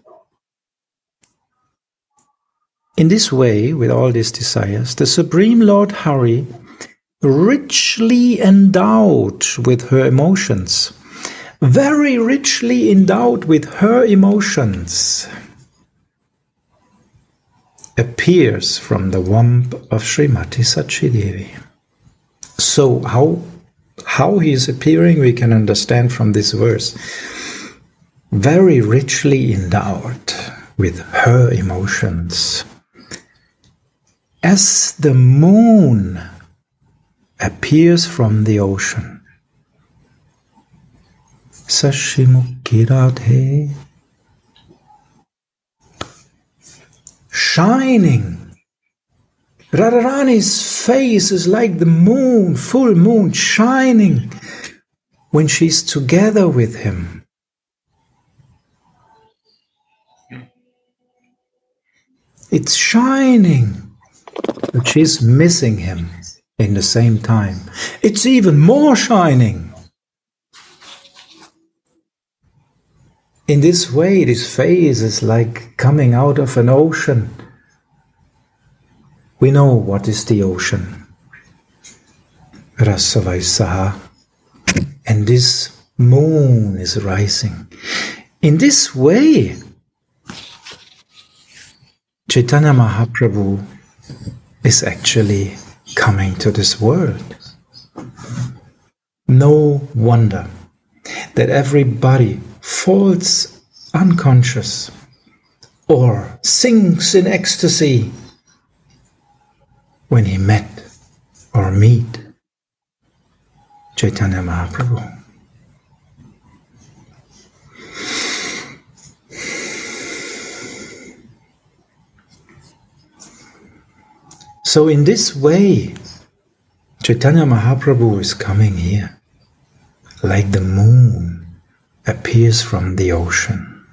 In this way, with all these desires, the Supreme Lord Hari, richly endowed with her emotions, very richly endowed with her emotions, appears from the womb of Srimati Sachidevi. So, how, how he is appearing, we can understand from this verse. Very richly endowed with her emotions. As the moon appears from the ocean. Sashimukirate shining. Radharani's face is like the moon, full moon, shining when she's together with him. It's shining, but she's missing him in the same time. It's even more shining. In this way, this phase is like coming out of an ocean. We know what is the ocean. Rasavaisaha. And this moon is rising. In this way, Chaitanya Mahaprabhu is actually coming to this world. No wonder that everybody falls unconscious or sinks in ecstasy when he met or meet Chaitanya Mahaprabhu. So, in this way, Chaitanya Mahaprabhu is coming here like the moon appears from the ocean.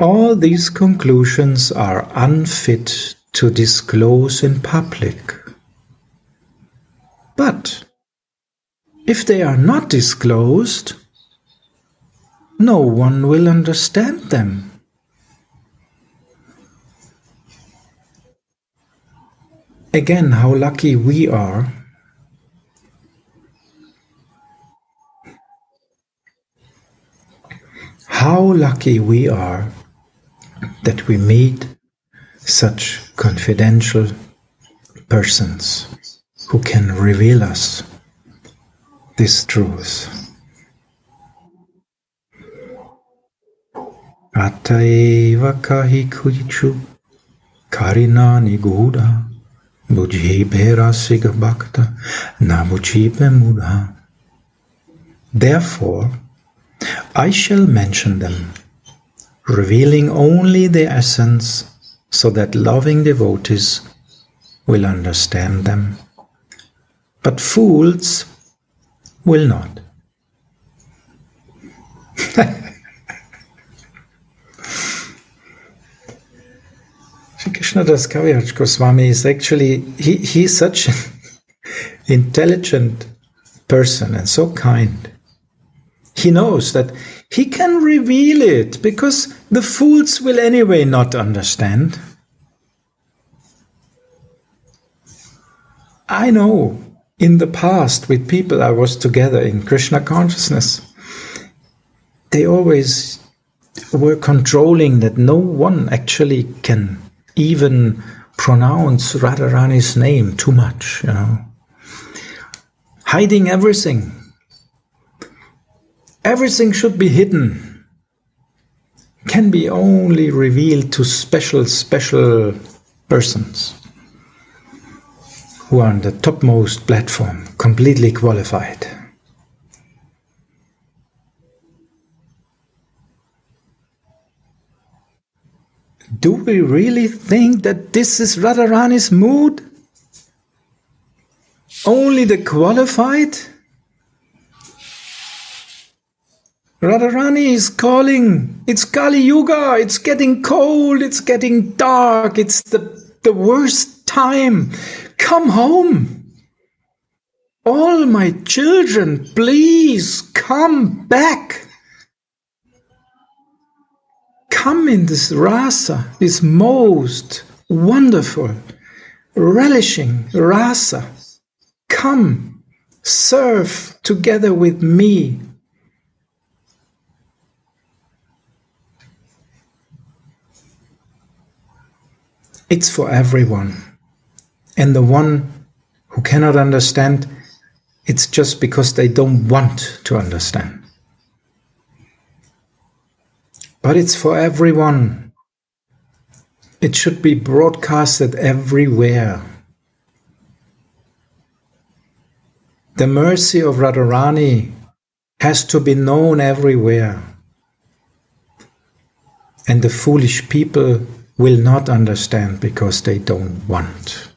All these conclusions are unfit to disclose in public. But if they are not disclosed, no one will understand them. Again, how lucky we are how lucky we are that we meet such confidential persons who can reveal us this truth. Ataiva kahi kujichu karinani guda bujibe rasiga bhakta na bujibe mudha. Therefore, I shall mention them, revealing only the essence so that loving devotees will understand them. But fools will not. Krishna Das Kaviraj Goswami is actually, he, he's such an intelligent person and so kind. He knows that he can reveal it because the fools will anyway not understand. I know in the past with people I was together in Krishna consciousness, they always were controlling that no one actually can even pronounce Radharani's name too much, you know. Hiding everything. Everything should be hidden. Can be only revealed to special, special persons who are on the topmost platform, completely qualified. Do we really think that this is Radharani's mood? Only the qualified? Radharani is calling. It's Kali Yuga. It's getting cold. It's getting dark. It's the, the worst time. Come home. All my children, please come back. Come in this rasa, this most wonderful, relishing rasa. Come, serve together with me. It's for everyone. And the one who cannot understand, it's just because they don't want to understand. But it's for everyone. It should be broadcasted everywhere. The mercy of Radharani has to be known everywhere. And the foolish people will not understand because they don't want.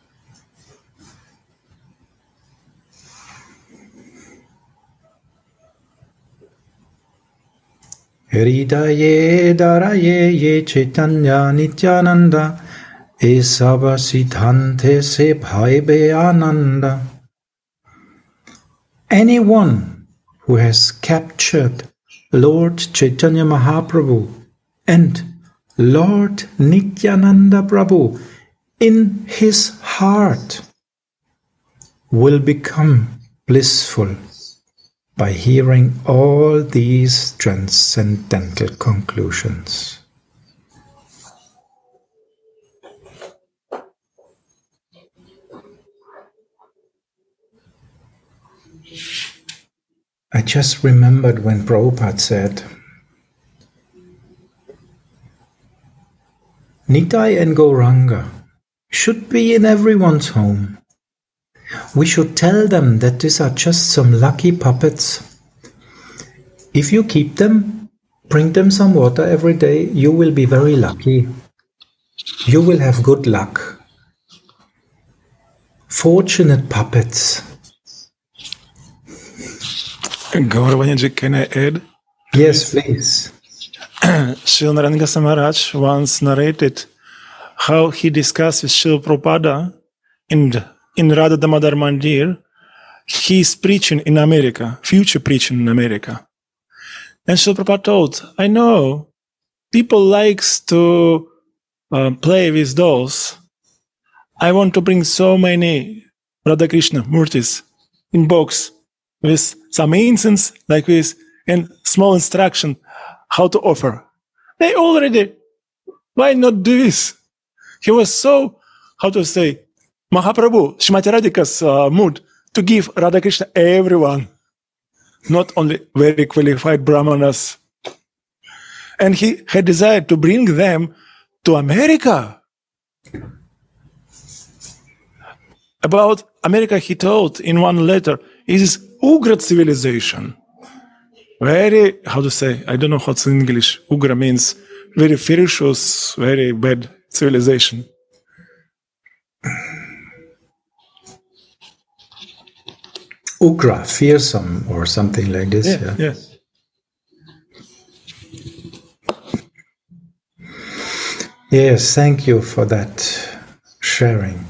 Anyone who has captured Lord Chaitanya Mahaprabhu and Lord Nityananda Prabhu in his heart will become blissful by hearing all these transcendental conclusions. I just remembered when Prabhupada said, Nitai and Gauranga should be in everyone's home. We should tell them that these are just some lucky puppets. If you keep them, bring them some water every day, you will be very lucky. You will have good luck. Fortunate puppets. Gauravanyaji, can I add? Yes, please. Srila Narayan Maharaj once narrated how he discussed with Srila Prabhupada in in Radha Damodar Mandir, he's preaching in America, future preaching in America. And Srila Prabhupada told, I know people likes to uh, play with dolls. I want to bring so many Radha Krishna murtis in box with some incense like this and small instruction how to offer. They already, why not do this? He was so, how to say, Mahaprabhu, Shrimati Radhika's uh, mood to give Radha Krishna everyone, not only very qualified brahmanas. And he had desired to bring them to America. About America, he told in one letter, is Ugra civilization. Very, how to say, I don't know what's in English. Ugra means very ferocious, very bad civilization. Ugra, fearsome, or something like this. Yeah, yeah. Yes, thank you for that sharing.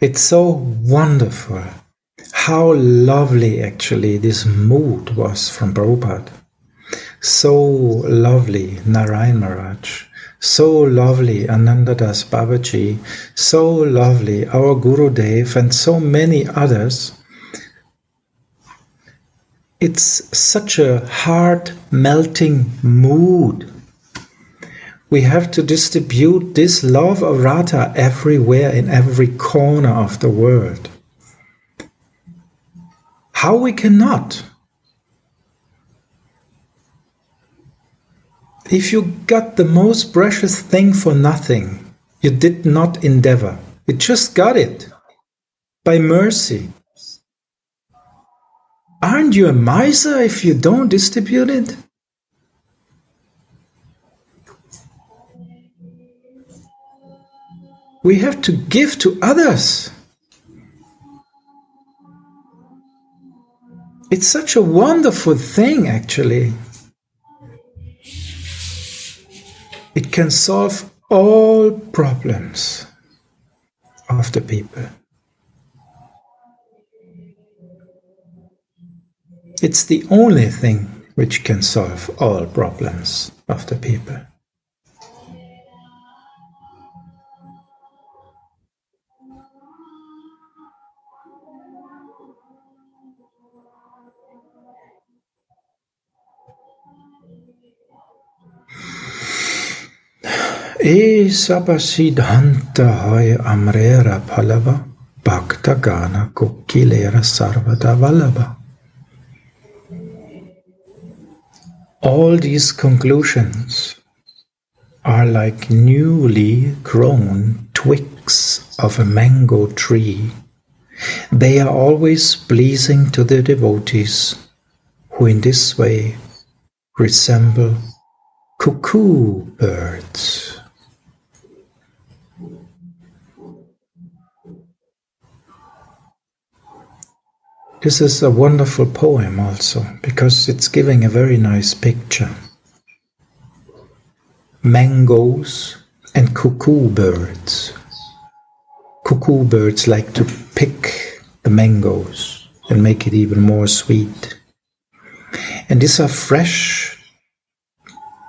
It's so wonderful how lovely actually this mood was from Prabhupada. So lovely, Narayan Maharaj. So lovely, Anantadas Babaji. So lovely, our Guru Dev, and so many others. It's such a heart melting mood we have to distribute this love of Radha everywhere in every corner of the world. How we cannot? If you got the most precious thing for nothing, you did not endeavor. You just got it by mercy. Aren't you a miser if you don't distribute it? We have to give to others. It's such a wonderful thing, actually. It can solve all problems of the people. It's the only thing which can solve all problems of the people. E Siddhanta Hoy Amrera Palava Bhakta Gana Kokilera Sarvada Vallabha. All these conclusions are like newly grown twigs of a mango tree. They are always pleasing to the devotees, who in this way resemble cuckoo birds. This is a wonderful poem also because it's giving a very nice picture. Mangoes and cuckoo birds. Cuckoo birds like to pick the mangoes and make it even more sweet. And these are fresh,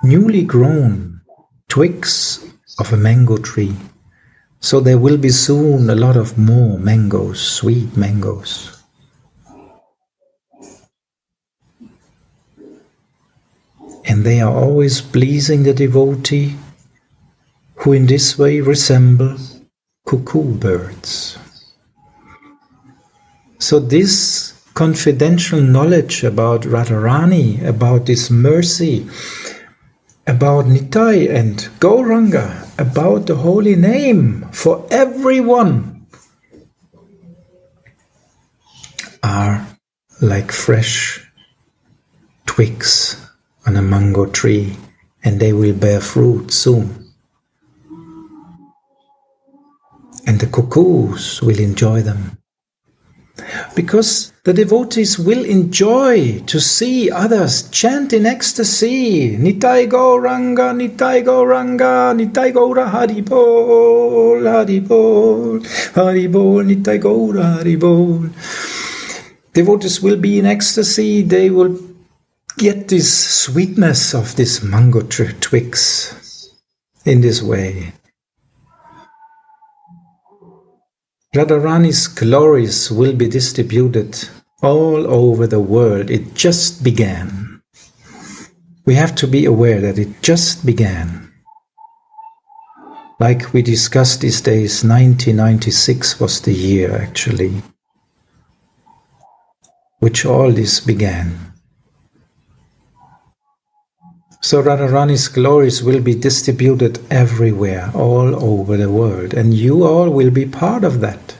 newly grown twigs of a mango tree. So there will be soon a lot of more mangoes, sweet mangoes. And they are always pleasing the devotee, who in this way resemble cuckoo birds. So, this confidential knowledge about Radharani, about this mercy, about Nitai and Gauranga, about the holy name for everyone, are like fresh twigs on a mango tree, and they will bear fruit soon. And the cuckoos will enjoy them. Because the devotees will enjoy to see others chant in ecstasy. Nitai Gauranga, Nitai Gauranga, Nitai Gaura Haribol, Haribol, Haribol, Nitai Gaura Haribol. Devotees will be in ecstasy, they will get this sweetness of this mango twigs in this way. Radharani's glories will be distributed all over the world. It just began. We have to be aware that it just began. Like we discussed these days, 1996 was the year actually, which all this began. So Radharani's glories will be distributed everywhere, all over the world, and you all will be part of that.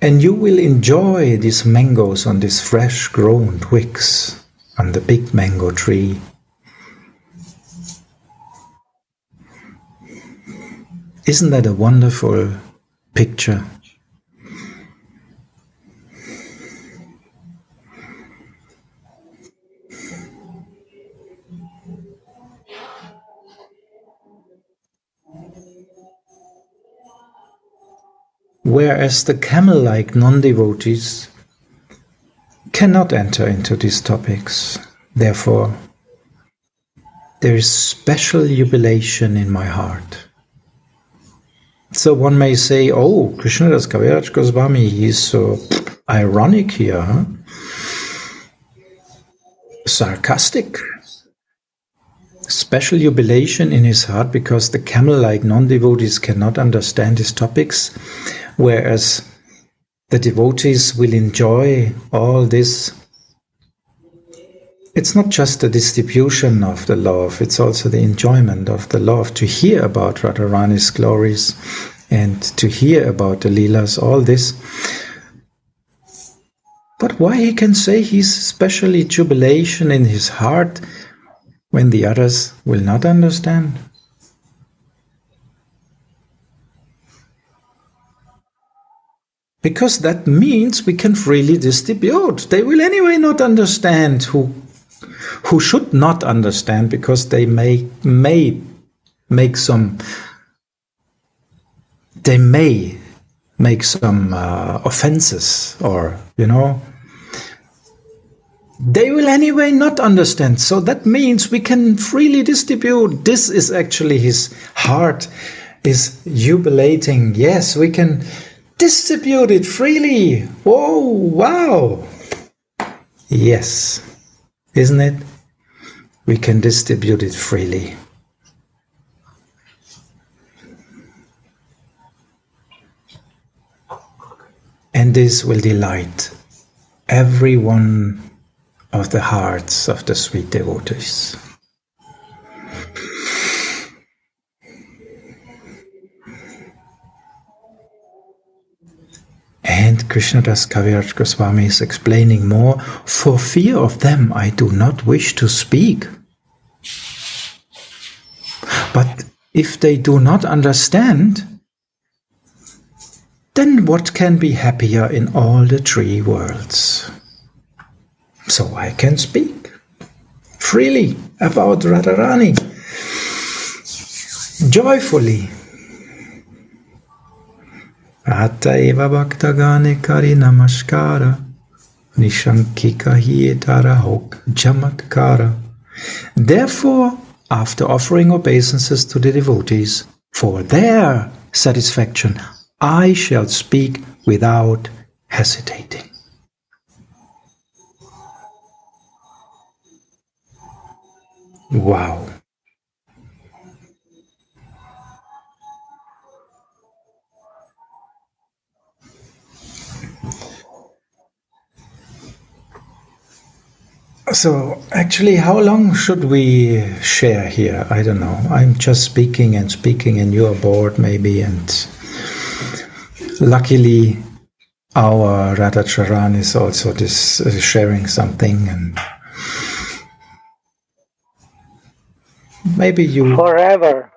And you will enjoy these mangoes on these fresh grown twigs on the big mango tree. Isn't that a wonderful picture? Whereas the camel like non devotees cannot enter into these topics. Therefore, there is special jubilation in my heart. So one may say, oh, Krishnadas Kaviraj Goswami, he's so ironic here, huh? sarcastic. special jubilation in his heart because the camel like non devotees cannot understand his topics, whereas the devotees will enjoy all this. It's not just the distribution of the love, it's also the enjoyment of the love to hear about Radharani's glories and to hear about the Leelas, all this. But why he can say he's especially jubilation in his heart when the others will not understand? Because that means we can freely distribute. They will anyway not understand who who should not understand because they may may make some they may make some uh, offenses or you know. They will anyway not understand. So that means we can freely distribute. This is actually his heart is jubilating. Yes we can distribute it freely. Oh wow. Yes. Isn't it? We can distribute it freely. And this will delight every one of the hearts of the sweet devotees. And Krishnadas Kaviraj Goswami is explaining more. For fear of them, I do not wish to speak. But if they do not understand, then what can be happier in all the three worlds? So I can speak freely about Radharani, joyfully. Atta eva bhaktagane kari namaskara nishankika hietara hok jamatkara. Therefore, after offering obeisances to the devotees, for their satisfaction, I shall speak without hesitating. Wow. So, actually, how long should we share here? I don't know. I'm just speaking and speaking, and you're bored, maybe, and luckily our Radhacharan is also this uh, sharing something and maybe you forever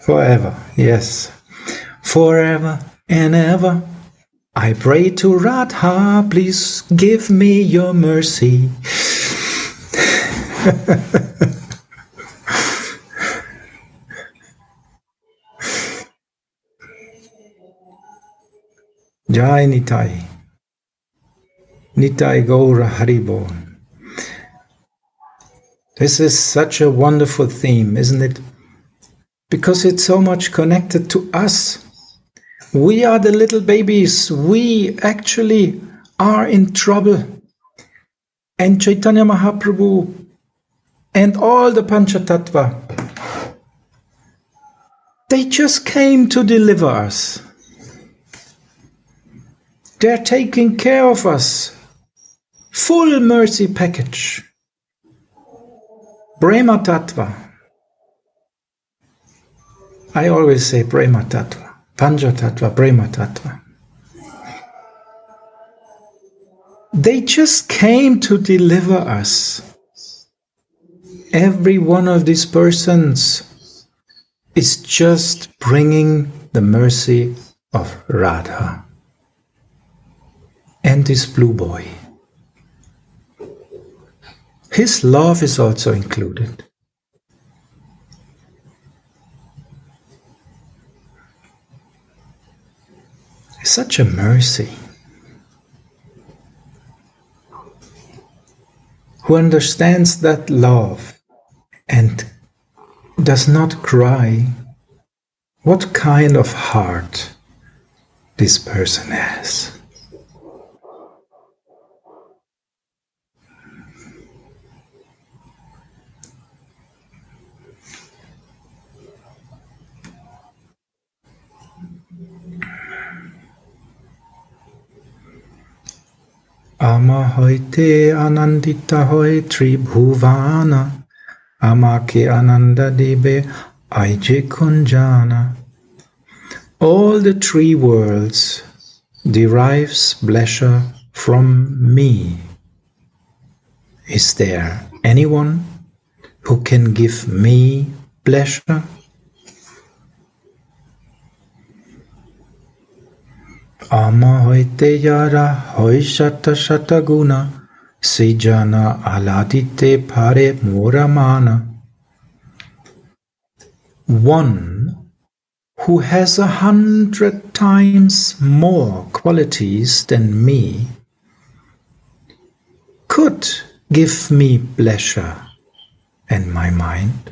forever yes forever and ever I pray to Radha please give me your mercy Jai Nitai. Nitai Gaura Haribol. This is such a wonderful theme, isn't it? Because it's so much connected to us. We are the little babies. We actually are in trouble. And Chaitanya Mahaprabhu and all the Panchatattva, they just came to deliver us. They're taking care of us. Full mercy package. Prema Tattva. I always say Prema Tattva. Panja Tattva, Tattva. They just came to deliver us. Every one of these persons is just bringing the mercy of Radha and this blue boy. His love is also included. Such a mercy. Who understands that love and does not cry, what kind of heart this person has. আমাহৈতে আনন্দিত হয় ত্রিভুবানা আমাকে আনন্দ দিবে আইজে kunjana. All the three worlds derives pleasure from me. Is there anyone who can give me pleasure? Ama hoite yara hoi shata shata guna sijana aladite pare moramana. One who has a hundred times more qualities than me could give me pleasure and my mind.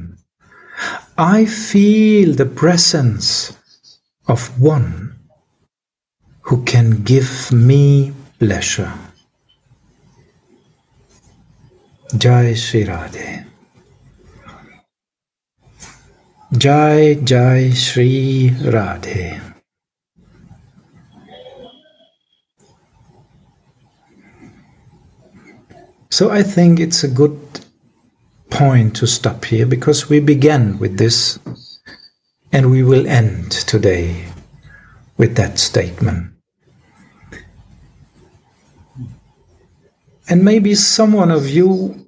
I feel the presence of one who can give me pleasure. Jai Shri Radhe. Jai Jai Shri Radhe. So I think it's a good point to stop here because we began with this and we will end today with that statement. And maybe someone of you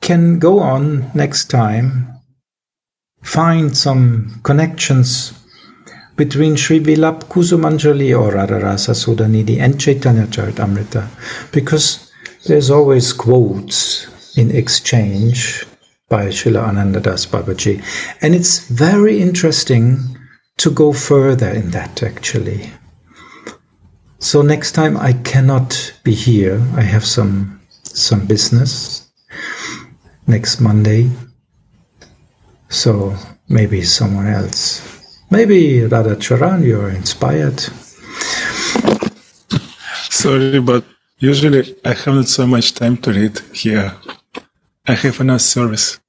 can go on next time, find some connections between Sri Vilap Kusumanjali or Radharasa Sudhanidhi and Chaitanya Charitamrita because there's always quotes in exchange by Srila Anantadas Babaji. And it's very interesting to go further in that actually. So next time I cannot be here. I have some some business next Monday. So maybe someone else. Maybe Radha Charan, you're inspired. Sorry, but usually I have not so much time to read here. I have enough service.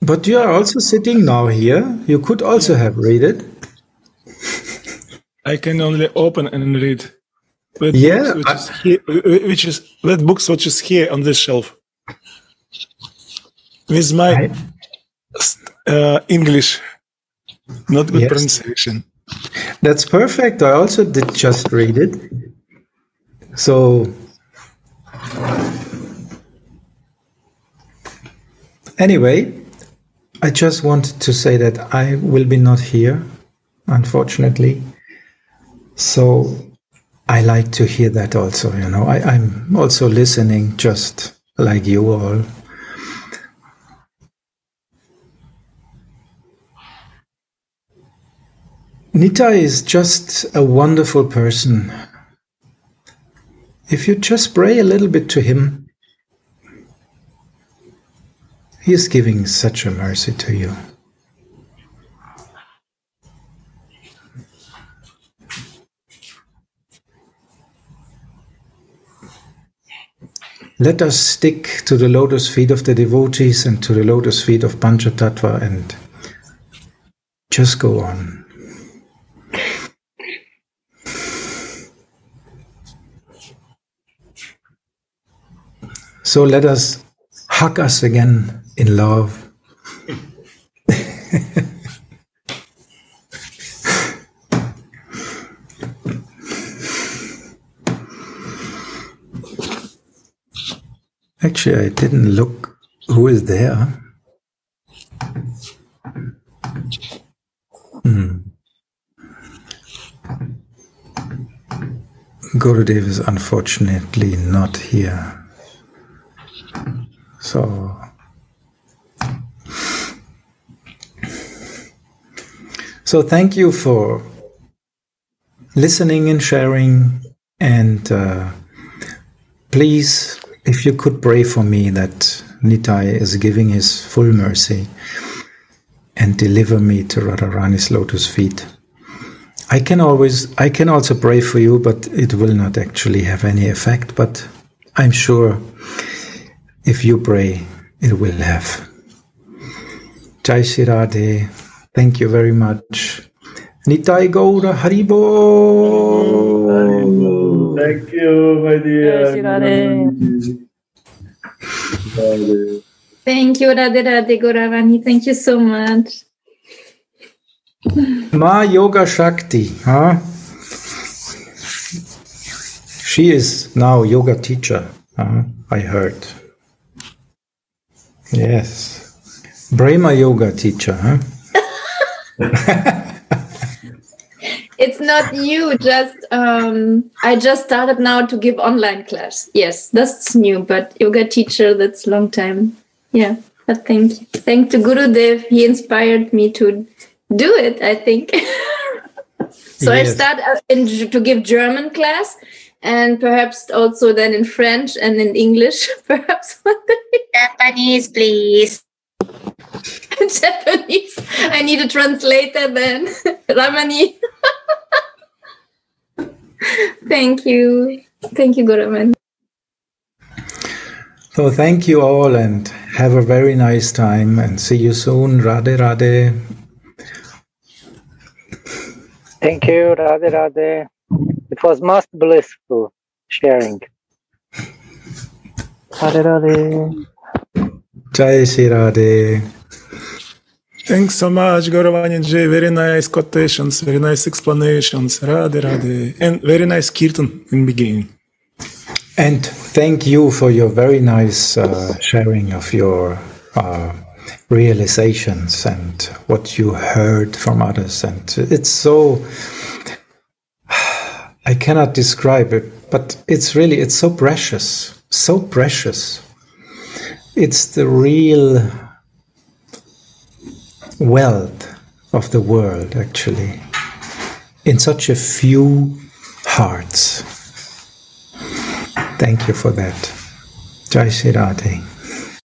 But you are also sitting now here. You could also have read it. I can only open and read. That Yeah, books which, I- is here, which is that books which is here on this shelf. With my uh, English, not good Yes. pronunciation. That's perfect. I also did just read it. So, anyway, I just wanted to say that I will be not here, unfortunately. So, I like to hear that also. You know, I, I'm also listening, just like you all. Nitai is just a wonderful person. If you just pray a little bit to him, he is giving such a mercy to you. Let us stick to the lotus feet of the devotees and to the lotus feet of Panchatattva and just go on. So let us hug us again in love. Actually, I didn't look who is there. Hmm. Gurudev is unfortunately not here. So, So thank you for listening and sharing. And uh, please, if you could pray for me that Nitai is giving his full mercy and deliver me to Radharani's lotus feet. I can always, I can also pray for you, but it will not actually have any effect. But I'm sure if you pray, it will have. Jai Shri Radhe. Thank you very much. Nitai Gaura Haribol. Thank you, my dear. Jai Shri Radhe. Radhe. Thank you, Radhe Radhe Goravani. Thank you so much. Ma Yoga Shakti, huh? She is now yoga teacher, huh? I heard. Yes. Brahma yoga teacher, huh? It's not you just um, I just started now to give online class. Yes, that's new, but yoga teacher, that's long time. Yeah, but thank you. Thank to Gurudev, he inspired me to do it, I think. so I Yes. start uh, in, to give German class and perhaps also then in French and in English, perhaps one day. Japanese, please. Japanese. I need a translator then. Ramani. Thank you. Thank you, Guraman. So thank you all and have a very nice time and see you soon. Radhe Radhe. Thank you, Radhe Radhe. It was most blissful sharing. Radhe Radhe. Jai Shri Radhe. Thanks so much, Gauravanyanji. Very nice quotations, very nice explanations. Radhe Radhe. And very nice kirtan in beginning. And thank you for your very nice uh, sharing of your uh, realizations and what you heard from others. And it's so, I cannot describe it, but it's really, it's so precious, so precious. It's the real wealth of the world, actually, in such a few hearts. Thank you for that. Jai Shri Radhe.